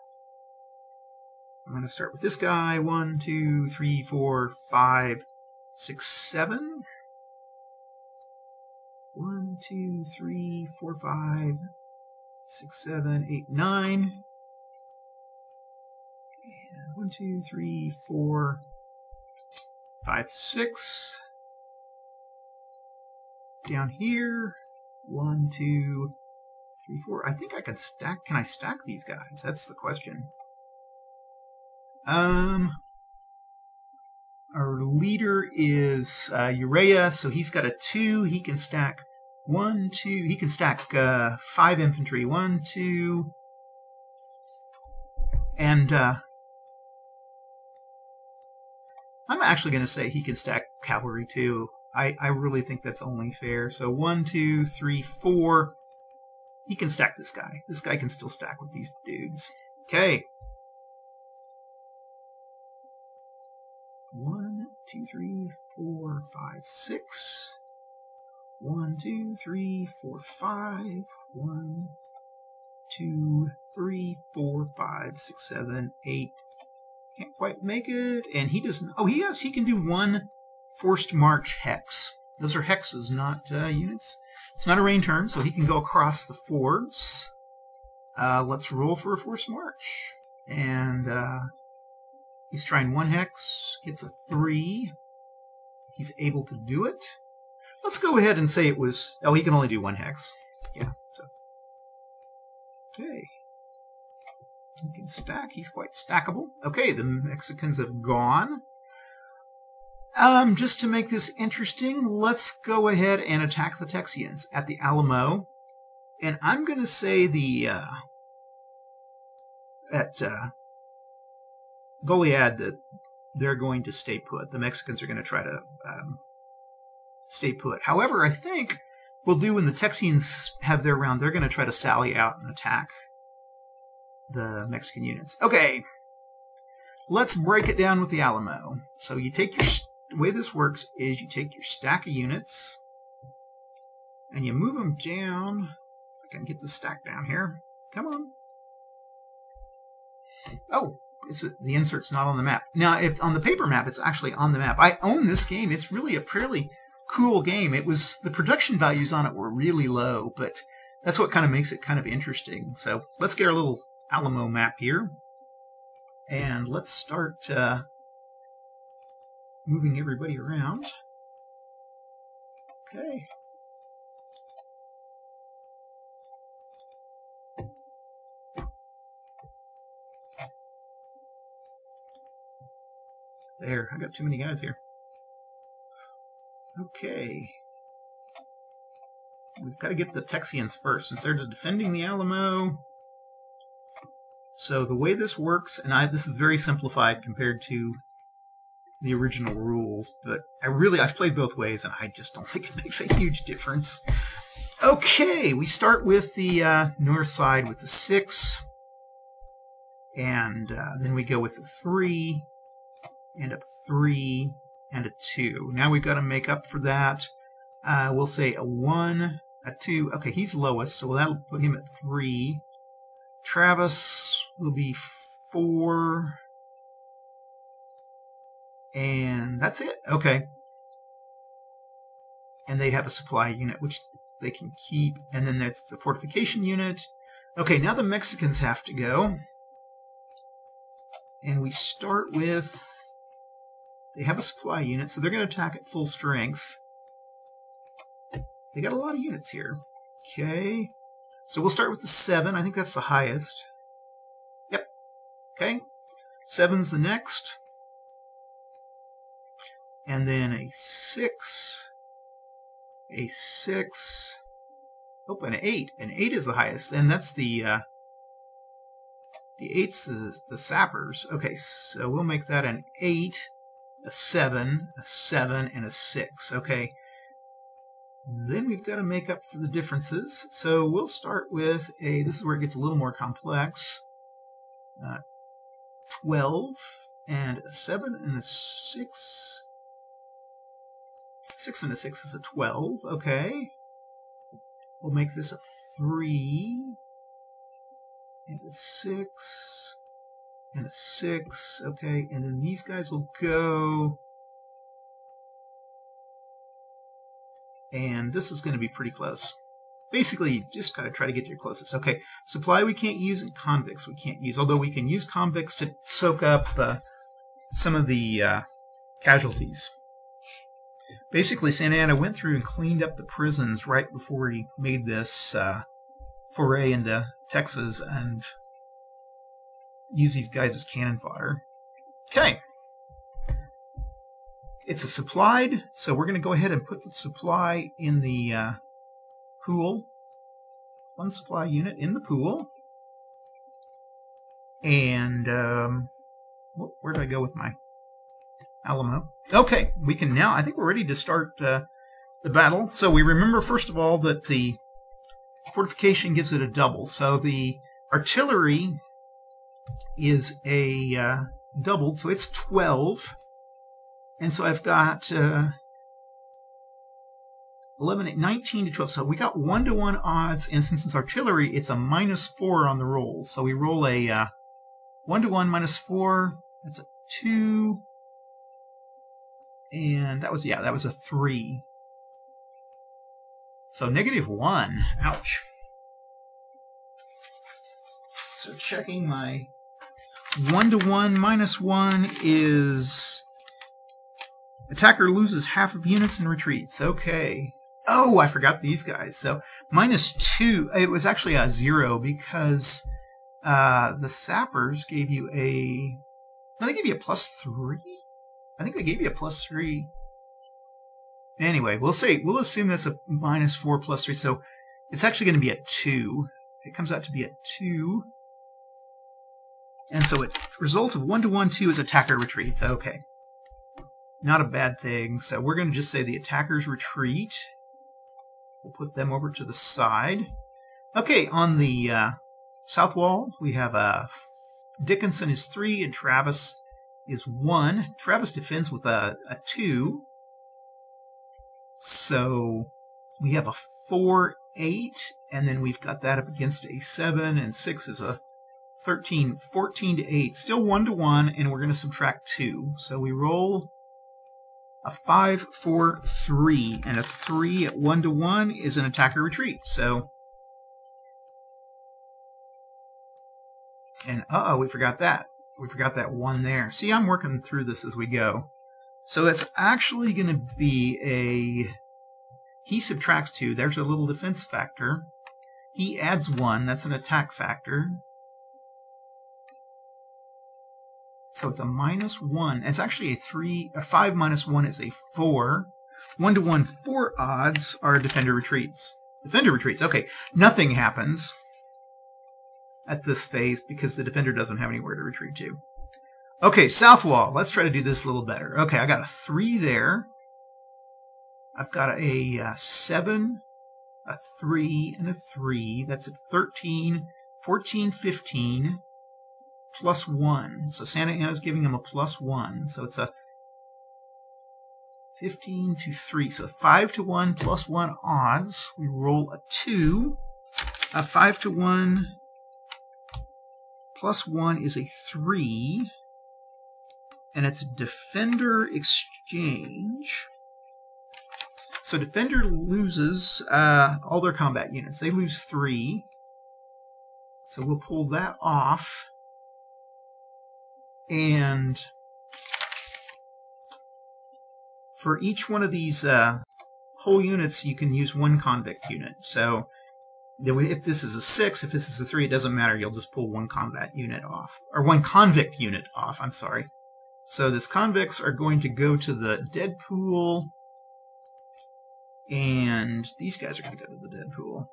I'm going to start with this guy. One, two, three, four, five, six, seven. One, two, three, four, five, six, seven, eight, nine. And one, two, three, four, five, six. Down here, one, two, three, four. I think I can stack. Can I stack these guys? That's the question. Um, our leader is uh, Urrea, so he's got a two. He can stack one, two. He can stack uh, five infantry. One, two, and uh, I'm actually going to say he can stack cavalry too. I, I really think that's only fair. So one, two, three, four. He can stack this guy. This guy can still stack with these dudes. Okay. One, two, three, four, five, six. One, two, three, four, five. One, two, three, four, five, six, seven, eight. Can't quite make it. And he doesn't. Oh, he has. He can do one forced march hex. Those are hexes, not uh, units. It's not a rain turn, so he can go across the fords. Uh, let's roll for a forced march. And uh, he's trying one hex, gets a three. He's able to do it. Let's go ahead and say it was. Oh, he can only do one hex. Yeah. So. Okay. He can stack. He's quite stackable. Okay, the Mexicans have gone. Um, just to make this interesting, let's go ahead and attack the Texians at the Alamo. And I'm going to say the, uh, at, uh, Goliad that they're going to stay put. The Mexicans are going to try to, um, stay put. However, I think we'll do when the Texians have their round, they're going to try to sally out and attack the Mexican units. Okay. Let's break it down with the Alamo. So you take your way this works is you take your stack of units and you move them down. I can get the stack down here. Come on. Oh, the insert's not on the map. Now, if on the paper map, it's actually on the map. I own this game. It's really a fairly cool game. It was the production values on it were really low, but that's what kind of makes it kind of interesting. So let's get our little Alamo map here, and let's start. Uh, moving everybody around. Okay. There, I got too many guys here. Okay. We've got to get the Texians first, since they're defending the Alamo. So the way this works, and I, this is very simplified compared to the original rules, but I really I've played both ways and I just don't think it makes a huge difference. Okay, we start with the uh, north side with the six, and uh, then we go with the three, and a three, and a two. Now we've got to make up for that. Uh, we'll say a one, a two. Okay, he's lowest, so that'll put him at three. Travis will be four. And that's it. Okay. And they have a supply unit, which they can keep. And then there's the fortification unit. Okay, now the Mexicans have to go. And we start with... They have a supply unit, so they're going to attack at full strength. They got a lot of units here. Okay. So we'll start with the 7. I think that's the highest. Yep. Okay. 7's the next. And then a 6. A 6. Oh, an 8. An 8 is the highest. And that's the... Uh, the 8's is the sappers. Okay, so we'll make that an 8, a 7, a 7, and a 6. Okay. Then we've got to make up for the differences. So we'll start with a, this is where it gets a little more complex, uh, 12 and a 7 and a 6. 6 and a 6 is a 12, okay. We'll make this a 3 and a 6 and a 6, okay. And then these guys will go and this is going to be pretty close. Basically, just gotta try to get your closest. Okay, supply we can't use, and convicts we can't use. Although we can use convicts to soak up uh, some of the uh, casualties. Basically, Santa Anna went through and cleaned up the prisons right before he made this uh, foray into Texas and used these guys as cannon fodder. Okay. It's a supplied, so we're going to go ahead and put the supply in the uh, pool. One supply unit in the pool. And um, where did I go with my Alamo? Okay, we can now, I think we're ready to start uh, the battle. So we remember, first of all, that the fortification gives it a double. So the artillery is a uh, doubled, so it's 12. And so I've got uh, 11, 19 to 12. So we got one to one odds. And since it's artillery, it's a minus four on the roll. So we roll a uh, one to one minus four. That's a two. And that was, yeah, that was a three. So negative one. Ouch. So checking my one to one minus one is Attacker loses half of units and retreats. Okay. Oh, I forgot these guys. So minus two. It was actually a zero because uh, the sappers gave you a. They gave you a plus three. I think they gave you a plus three. Anyway, we'll say we'll assume that's a minus four plus three. So it's actually going to be a two. It comes out to be a two. And so a result of one to one two is attacker retreats. Okay. Not a bad thing. So we're going to just say the attackers retreat. We'll put them over to the side. Okay, on the uh, south wall, we have uh, Dickinson is 3 and Travis is 1. Travis defends with a, a 2. So we have a 4, 8, and then we've got that up against a 7, and 6 is a 13, 14 to 8. Still 1 to 1, and we're going to subtract 2. So we roll a 5, 4, 3, and a 3 at 1 to 1 is an attacker retreat. So, and uh oh, we forgot that. We forgot that 1 there. See, I'm working through this as we go. So it's actually going to be a. He subtracts 2. There's a little defense factor. He adds 1. That's an attack factor. So it's a minus one. It's actually a three, a five minus one is a four. One to one four odds are defender retreats. Defender retreats. Okay, nothing happens at this phase because the defender doesn't have anywhere to retreat to. Okay, south wall. Let's try to do this a little better. Okay, I got a three there. I've got a, a seven, a 3, and a 3. That's at 13, 14, 15, plus 1. So Santa Anna's giving him a plus 1. So it's a 15 to 3. So 5 to 1 plus 1 odds. We roll a 2. A 5 to 1 plus 1 is a 3. And it's a defender exchange. So defender loses uh, all their combat units. They lose 3. So we'll pull that off. And for each one of these uh, whole units, you can use one convict unit. So if this is a 6, if this is a 3, it doesn't matter. You'll just pull one combat unit off. Or one convict unit off, I'm sorry. So this convicts are going to go to the dead pool. And these guys are going to go to the dead pool.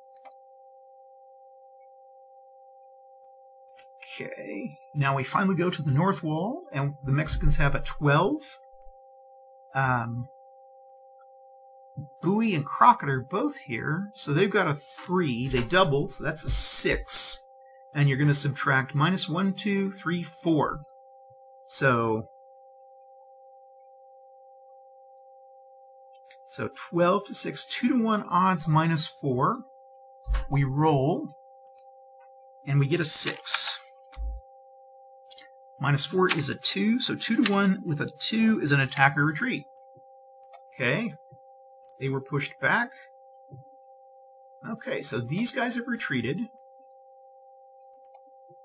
Okay, now we finally go to the north wall, and the Mexicans have a 12. Um, Bowie and Crockett are both here, so they've got a 3. They double, so that's a 6. And you're going to subtract minus 1, 2, 3, 4. So, so 12 to 6, 2 to 1 odds minus 4. We roll, and we get a 6. Minus 4 is a 2, so 2 to 1 with a 2 is an attacker retreat. Okay, they were pushed back. Okay, so these guys have retreated.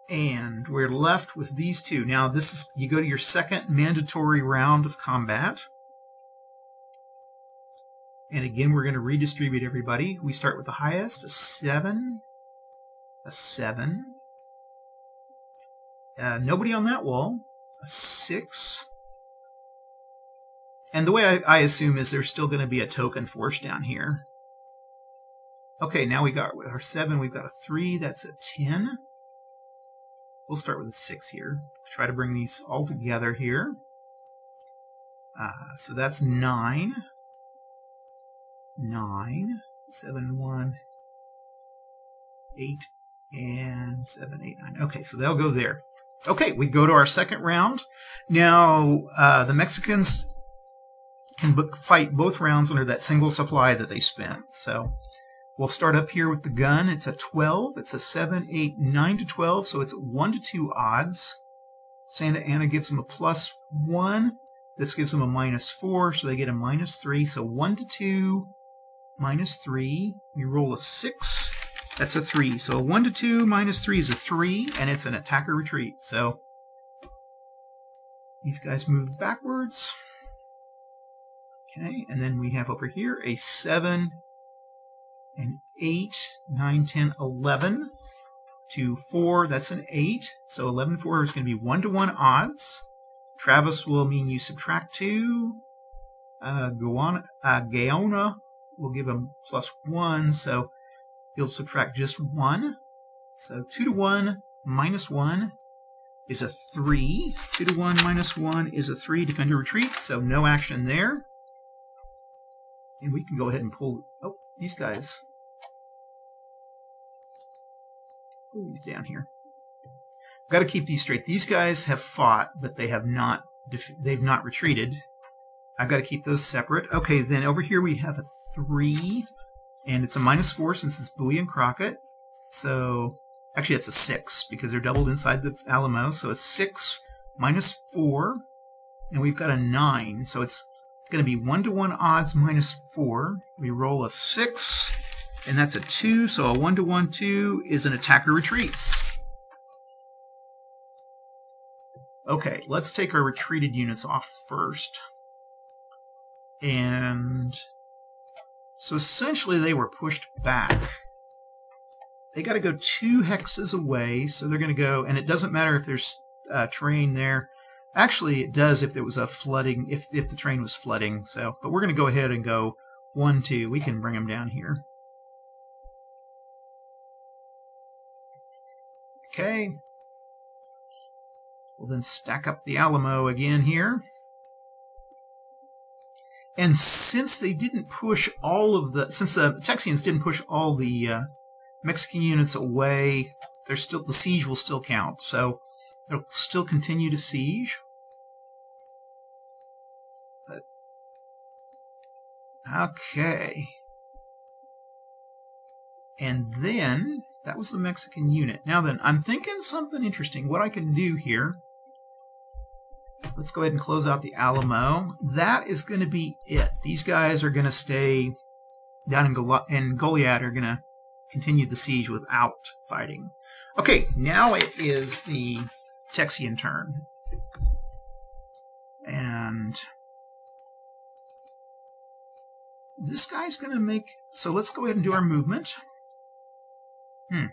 And we're left with these two. Now, this is you go to your second mandatory round of combat. And again, we're going to redistribute everybody. We start with the highest, a 7, a 7, uh, nobody on that wall. A six. And the way I, I assume is there's still going to be a token force down here. Okay, now we got with our seven, we've got a three, that's a 10. We'll start with a six here. Try to bring these all together here. Uh, so that's nine. Nine, seven, one, eight, and seven, eight, nine. Okay, so they'll go there. Okay, we go to our second round. Now, uh, the Mexicans can fight both rounds under that single supply that they spent. So we'll start up here with the gun. It's a 12. It's a 7, 8, 9 to 12. So it's 1 to 2 odds. Santa Anna gives them a plus 1. This gives them a minus 4, so they get a minus 3. So 1 to 2, minus 3. We roll a 6. That's a 3. So a 1 to 2 minus 3 is a 3, and it's an attacker retreat. So these guys move backwards. Okay, and then we have over here a 7, an 8, 9, 10, 11 to 4. That's an 8. So 11 4 is going to be 1 to 1 odds. Travis will mean you subtract 2. Uh, Gaona, uh, Gaona will give him plus 1. So he'll subtract just 1. So 2 to 1 minus 1 is a 3. 2 to 1 minus 1 is a 3. Defender retreats, so no action there. And we can go ahead and pull... Oh, these guys. Pull these down here. Got to keep these straight. These guys have fought, but they have not they've not retreated. I've got to keep those separate. Okay, then over here we have a 3 and it's a minus four since it's Bowie and Crockett. So actually, it's a six because they're doubled inside the Alamo. So it's six minus four, and we've got a nine. So it's going to be one to one odds minus four. We roll a six, and that's a two. So a one to one two is an attacker retreats. Okay, let's take our retreated units off first. And so essentially, they were pushed back. They got to go two hexes away, so they're going to go, and it doesn't matter if there's uh, terrain there. Actually, it does if there was a flooding, if, if the train was flooding. So, But we're going to go ahead and go one, two. We can bring them down here. Okay. We'll then stack up the Alamo again here. And since they didn't push all of the, since the Texians didn't push all the uh, Mexican units away, there's still the siege will still count. So they'll still continue to siege. But, okay. And then that was the Mexican unit. Now then, I'm thinking something interesting. What I can do here. Let's go ahead and close out the Alamo. That is going to be it. These guys are going to stay down in, Gol- in Goliad are going to continue the siege without fighting. Okay, now it is the Texian turn. And this guy's going to make... So let's go ahead and do our movement. Hmm.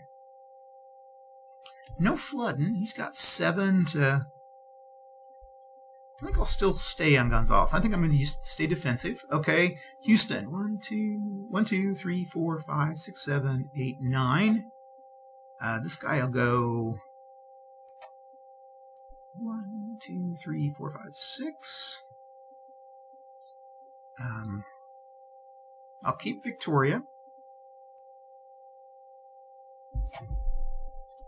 No flooding. He's got seven to... I think I'll still stay on Gonzales. I think I'm going to stay defensive. Okay, Houston. One, two, one, two, three, four, five, six, seven, eight, nine. Uh, this guy will go two, three, four, five, six. Um, I'll keep Victoria.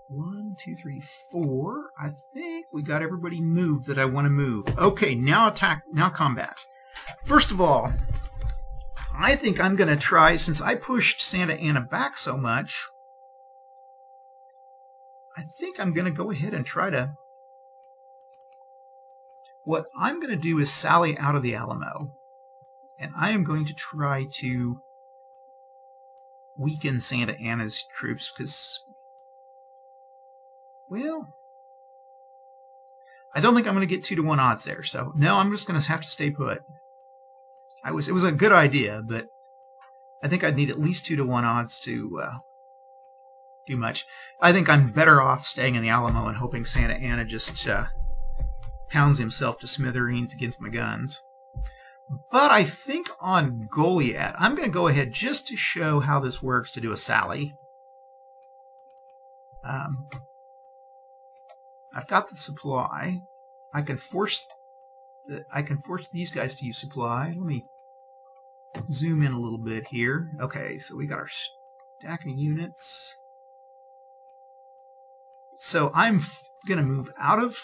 One, two, three, four. I think we got everybody moved that I want to move. Okay, now attack, now combat. First of all, I think I'm going to try, since I pushed Santa Anna back so much, I think I'm going to go ahead and try to. What I'm going to do is sally out of the Alamo, and I am going to try to weaken Santa Anna's troops because, well, I don't think I'm going to get two to one odds there. So no, I'm just going to have to stay put. I was it was a good idea, but I think I'd need at least two to one odds to uh, do much. I think I'm better off staying in the Alamo and hoping Santa Anna just uh, pounds himself to smithereens against my guns. But I think on Goliad, I'm going to go ahead just to show how this works to do a sally. Um, I've got the supply. I can force the, I can force these guys to use supply. Let me zoom in a little bit here. Okay, so we got our stack of units. So I'm going to move out of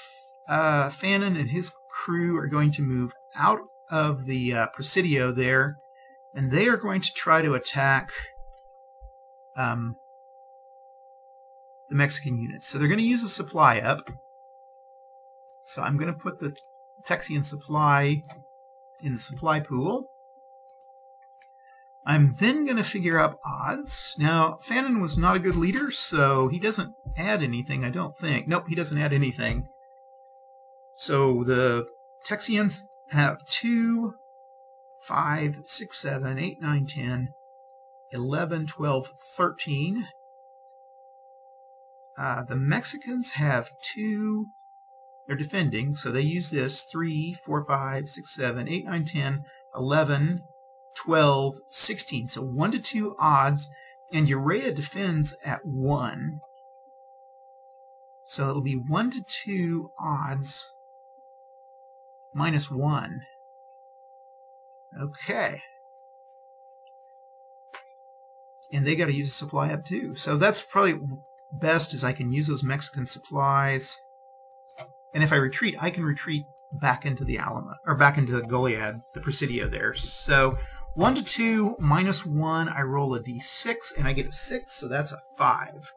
uh, Fannin and his crew are going to move out of the uh, Presidio there, and they are going to try to attack um, the Mexican units. So they're going to use a supply up. So I'm going to put the Texian supply in the supply pool. I'm then going to figure out odds. Now, Fannin was not a good leader, so he doesn't add anything, I don't think. Nope, he doesn't add anything. So the Texians have 2, 5, 6, 7, 8, 9, 10, 11, 12, 13. Uh, the Mexicans have 2, they're defending, so they use this 3, 4, 5, 6, 7, 8, 9, 10, 11, 12, 16. So 1 to 2 odds, and Urrea defends at 1. So it'll be 1 to 2 odds minus 1. Okay. And they got to use a supply up too. So that's probably best is I can use those Mexican supplies. And if I retreat, I can retreat back into the Alamo, or back into the Goliad, the Presidio there. So 1 to 2 minus 1, I roll a d6 and I get a 6, so that's a 5.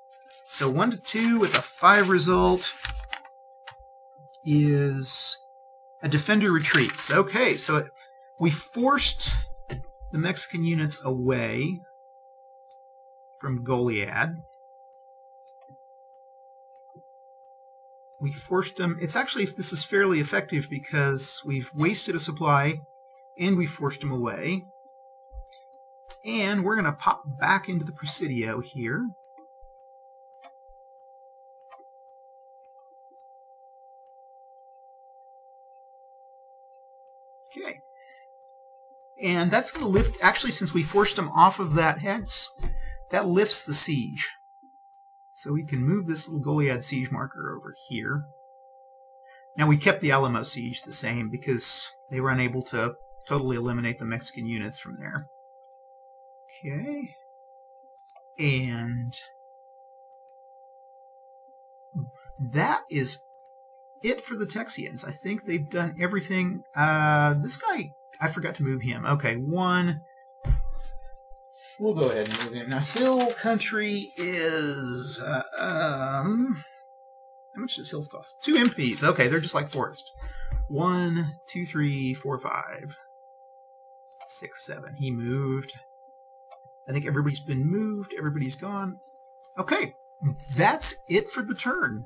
So 1 to 2 with a 5 result is a defender retreats. Okay, so we forced the Mexican units away from Goliad. We forced them. It's actually, this is fairly effective because we've wasted a supply and we forced them away. And we're going to pop back into the Presidio here. And that's going to lift, actually, since we forced them off of that hex, that lifts the siege. So we can move this little Goliad siege marker over here. Now we kept the Alamo siege the same because they were unable to, totally eliminate the Mexican units from there. Okay. And that is it for the Texians. I think they've done everything. Uh, this guy, I forgot to move him. Okay, one. We'll go ahead and move him. Now, Hill Country is. Uh, um. How much does Hills cost? Two MPs. Okay, they're just like Forest. One, two, three, four, five, six, seven. He moved. I think everybody's been moved. Everybody's gone. Okay, that's it for the turn.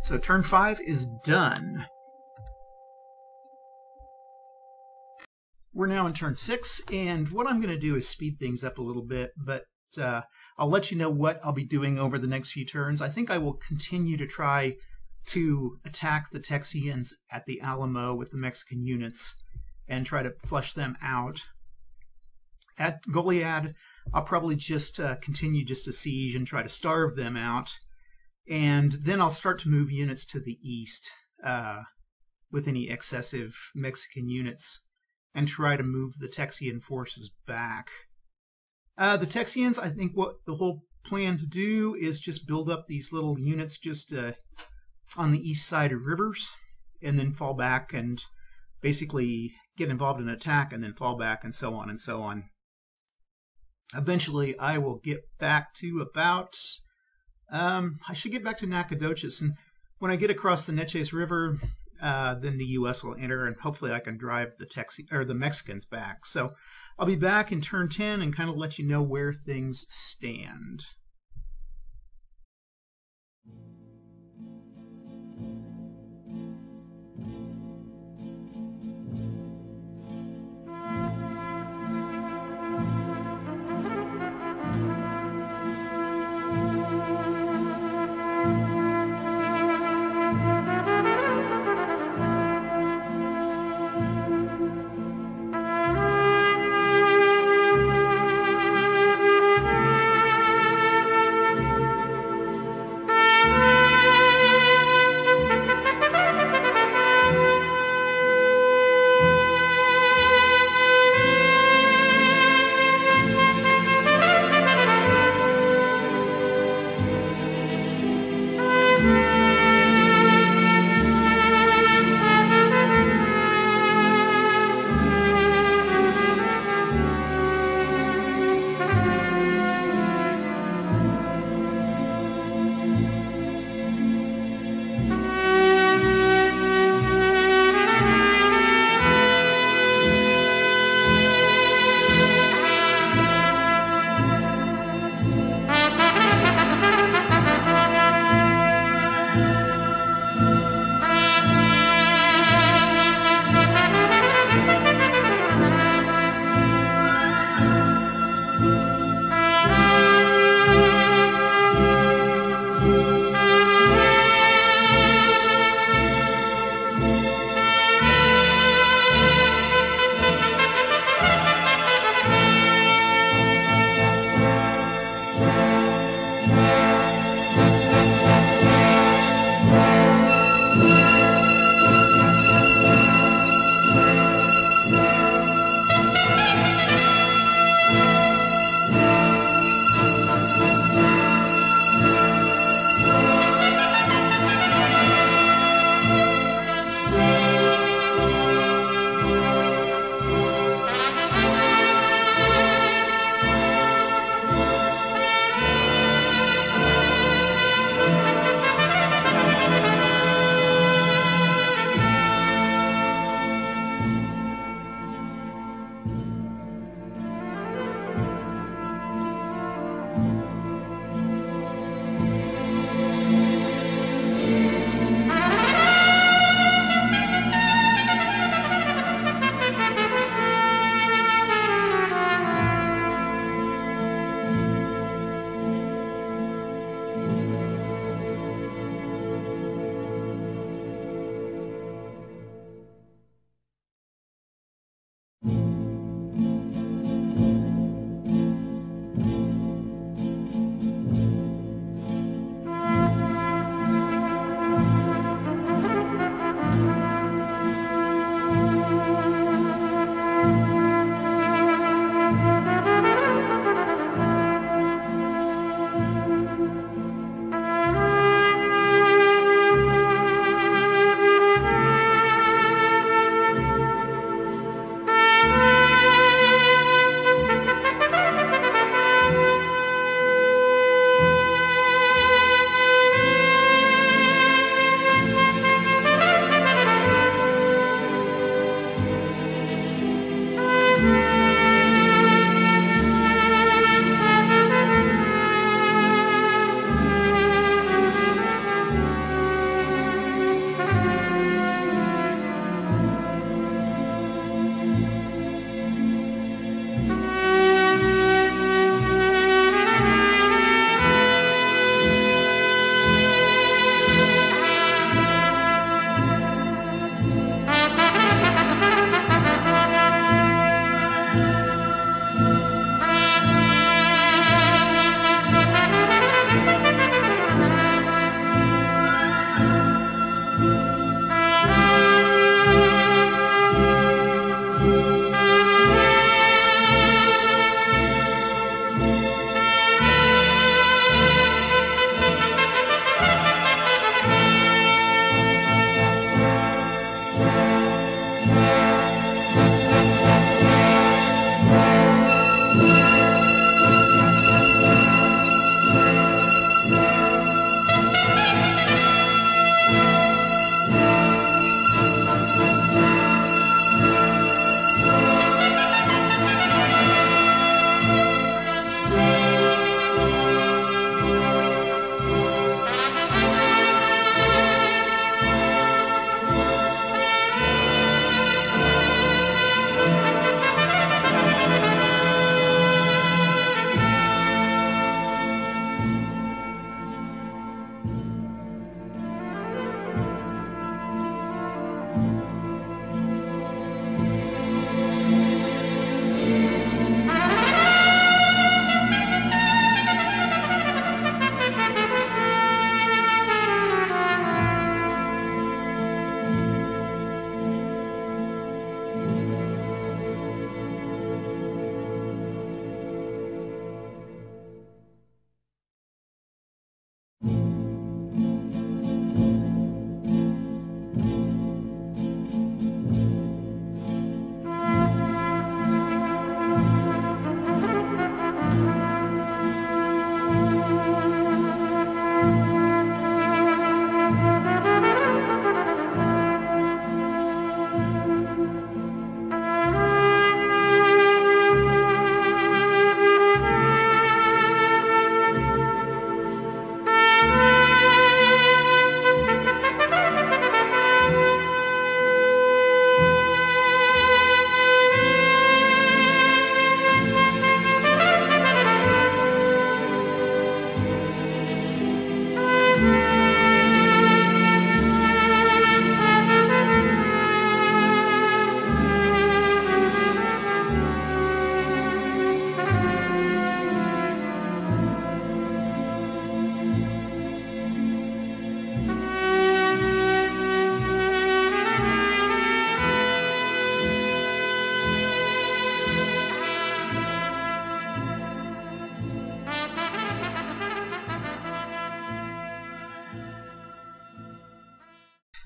So turn five is done. We're now in turn six, and what I'm going to do is speed things up a little bit, but uh, I'll let you know what I'll be doing over the next few turns. I think I will continue to try to attack the Texians at the Alamo with the Mexican units and try to flush them out. At Goliad, I'll probably just uh, continue just a siege and try to starve them out. And then I'll start to move units to the east uh, with any excessive Mexican units and try to move the Texian forces back. Uh, the Texians, I think what the whole plan to do is just build up these little units just uh, on the east side of rivers and then fall back and basically get involved in an attack and then fall back and so on and so on. Eventually, I will get back to about, um, I should get back to Nacogdoches. And when I get across the Neches River, uh, then the U.S. will enter, and hopefully I can drive the Tex or the Mexicans back. So I'll be back in turn 10 and kind of let you know where things stand.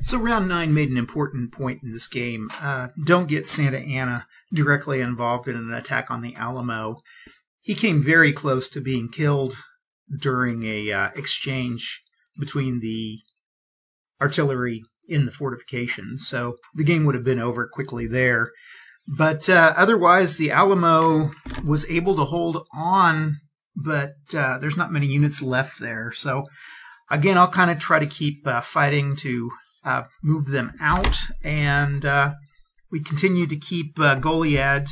So round nine made an important point in this game. Uh, don't get Santa Anna directly involved in an attack on the Alamo. He came very close to being killed during a uh, exchange between the artillery in the fortification, so the game would have been over quickly there. But uh, otherwise, the Alamo was able to hold on, but uh, there's not many units left there. So again, I'll kind of try to keep uh, fighting to uh, move them out, and uh, we continue to keep uh, Goliad.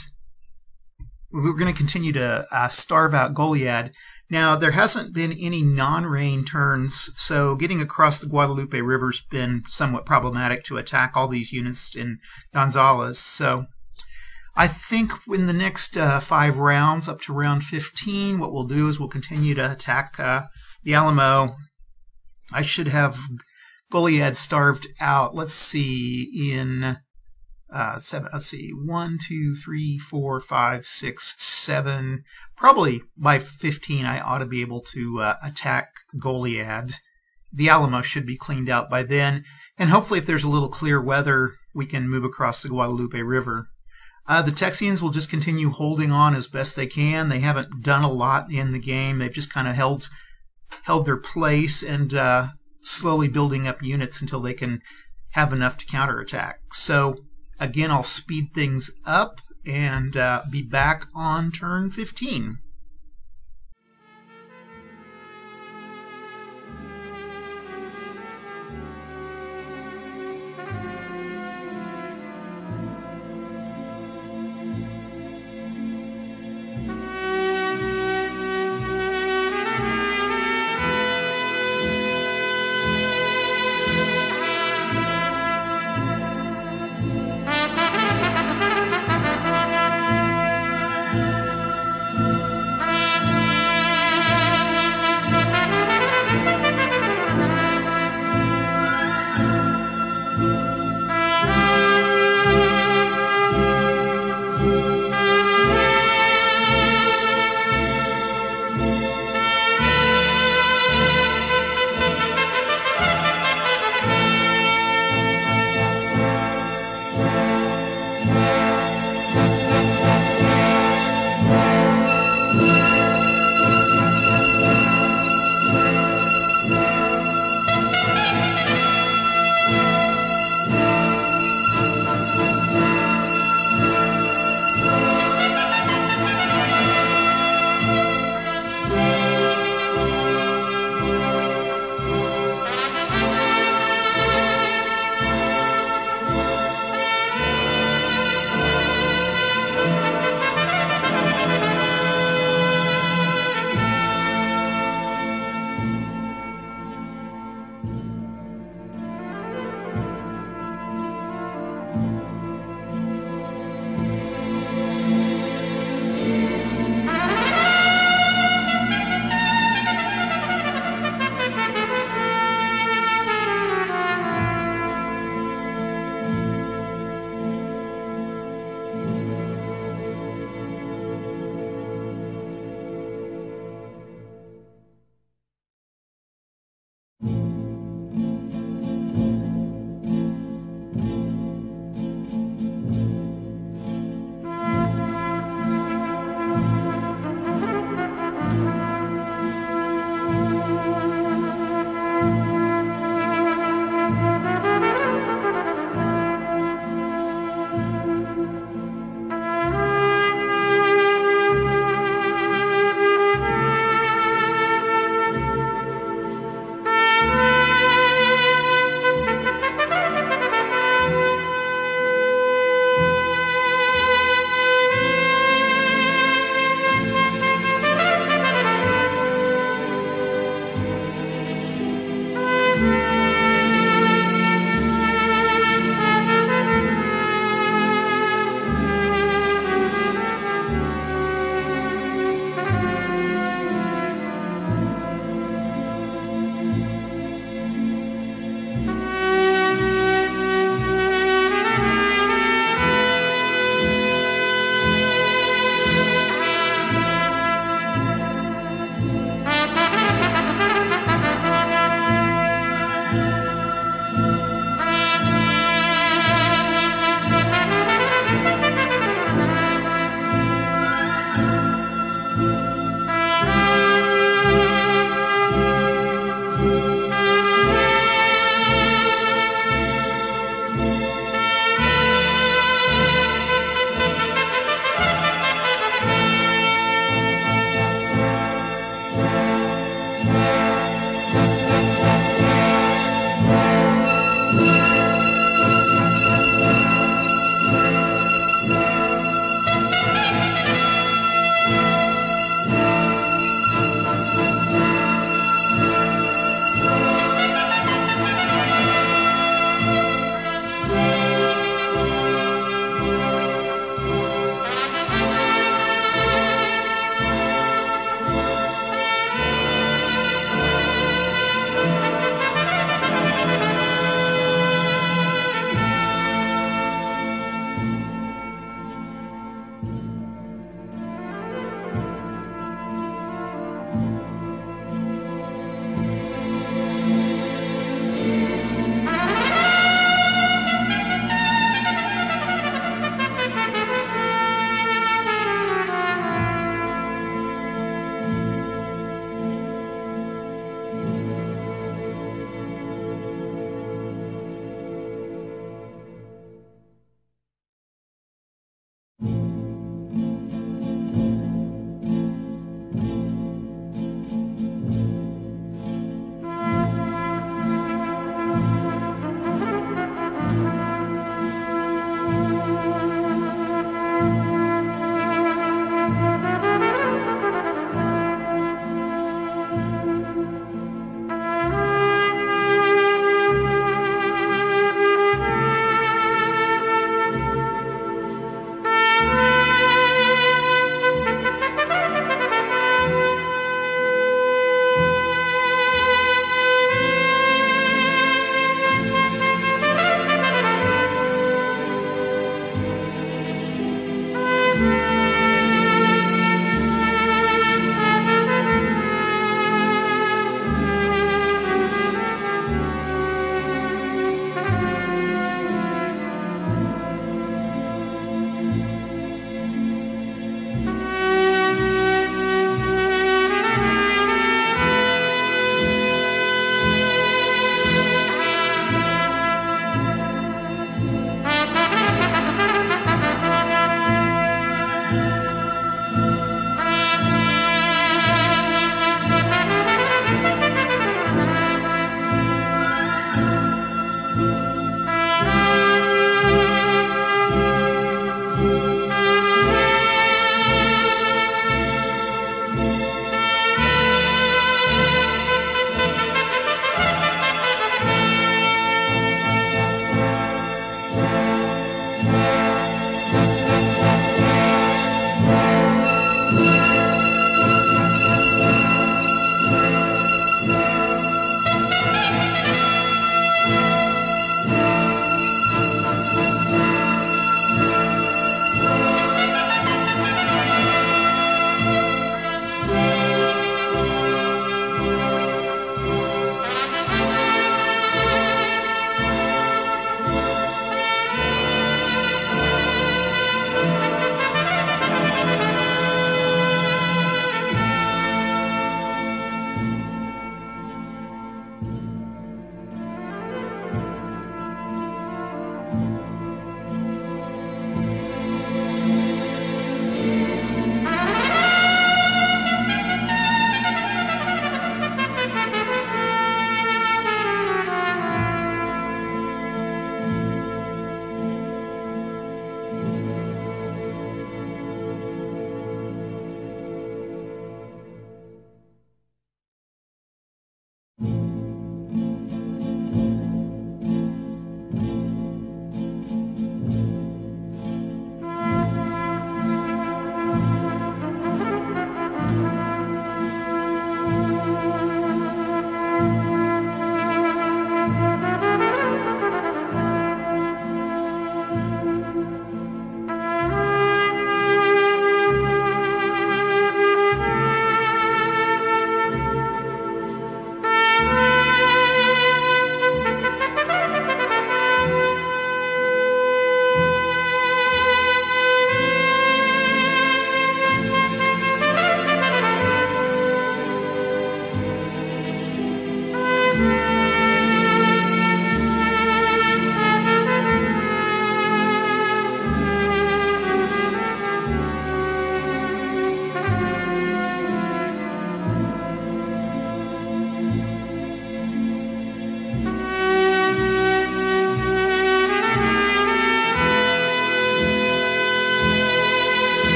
We're going to continue to starve out Goliad now, there hasn't been any non-rain turns, so getting across the Guadalupe River's been somewhat problematic to attack all these units in Gonzales. So I think in the next uh, five rounds, up to round 15, what we'll do is we'll continue to attack uh, the Alamo. I should have Goliad starved out. Let's see, in uh, seven, let's see, one, two, three, four, five, six, seven probably by 15, I ought to be able to uh, attack Goliad. The Alamo should be cleaned out by then. And hopefully, if there's a little clear weather, we can move across the Guadalupe River. Uh, the Texians will just continue holding on as best they can. They haven't done a lot in the game. They've just kind of held held their place and uh, slowly building up units until they can have enough to counterattack. So again, I'll speed things up and uh, be back on turn 15.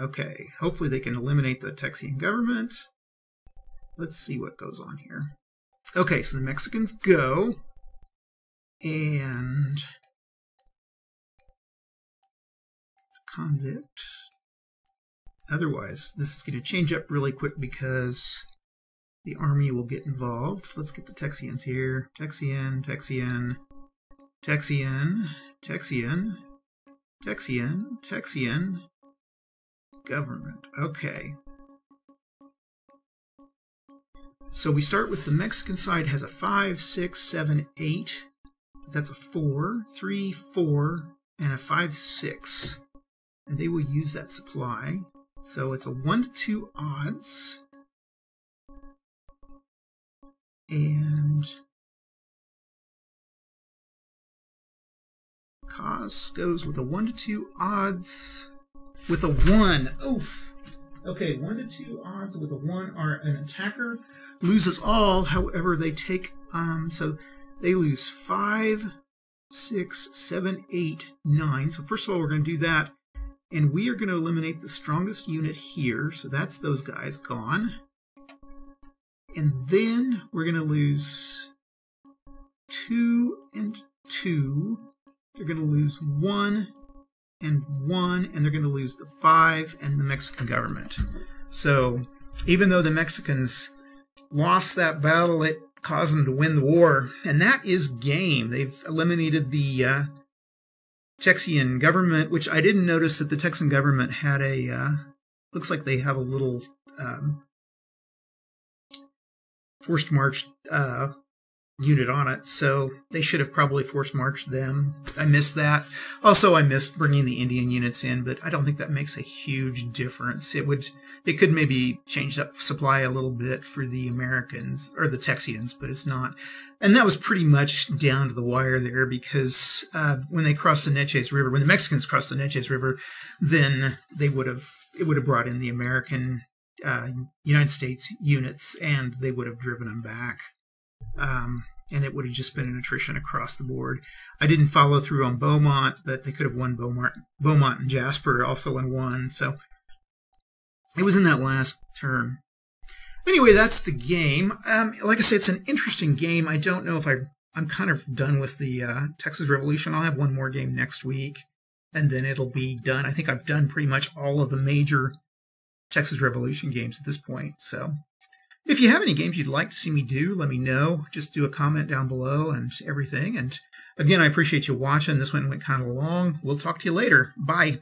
Okay, hopefully they can eliminate the Texian government. Let's see what goes on here. Okay, so the Mexicans go, and convict. Otherwise, this is going to change up really quick because the army will get involved. Let's get the Texians here. Texian, Texian, Texian, Texian, Texian, Texian, government. Okay. So we start with the Mexican side has a 5, 6, 7, 8. That's a 4, 3, 4, and a 5, 6. And they will use that supply. So it's a 1 to 2 odds. And Cos goes with a 1 to 2 odds with a 1. Oof. Okay, 1 to 2 odds with a 1 are an attacker loses all. However, they take, um, so they lose 5, 6, 7, 8, 9. So first of all, we're going to do that. And we are going to eliminate the strongest unit here. So that's those guys gone. And then we're going to lose 2 and 2. They're going to lose 1 and 1. And they're going to lose the 5 and the Mexican government. So even though the Mexicans lost that battle, it caused them to win the war. And that is game. They've eliminated the uh, Texian government, which I didn't notice that the Texan government had a. Uh, looks like they have a little um, forced march uh, unit on it, so they should have probably forced marched them. I missed that. Also, I missed bringing the Indian units in, but I don't think that makes a huge difference. It would, it could maybe change up supply a little bit for the Americans or the Texians, but it's not. And that was pretty much down to the wire there because uh, when they crossed the Neches River, when the Mexicans crossed the Neches River, then they would have it would have brought in the American uh, United States units, and they would have driven them back. Um, and it would have just been an attrition across the board. I didn't follow through on Beaumont, but they could have won Beaumont, Beaumont and Jasper also in one. So it was in that last term. Anyway, that's the game. Um, like I said, it's an interesting game. I don't know if I I'm kind of done with the uh, Texas Revolution. I'll have one more game next week, and then it'll be done. I think I've done pretty much all of the major Texas Revolution games at this point. So, if you have any games you'd like to see me do, let me know. Just do a comment down below and everything. And again, I appreciate you watching. This one went kind of long. We'll talk to you later. Bye.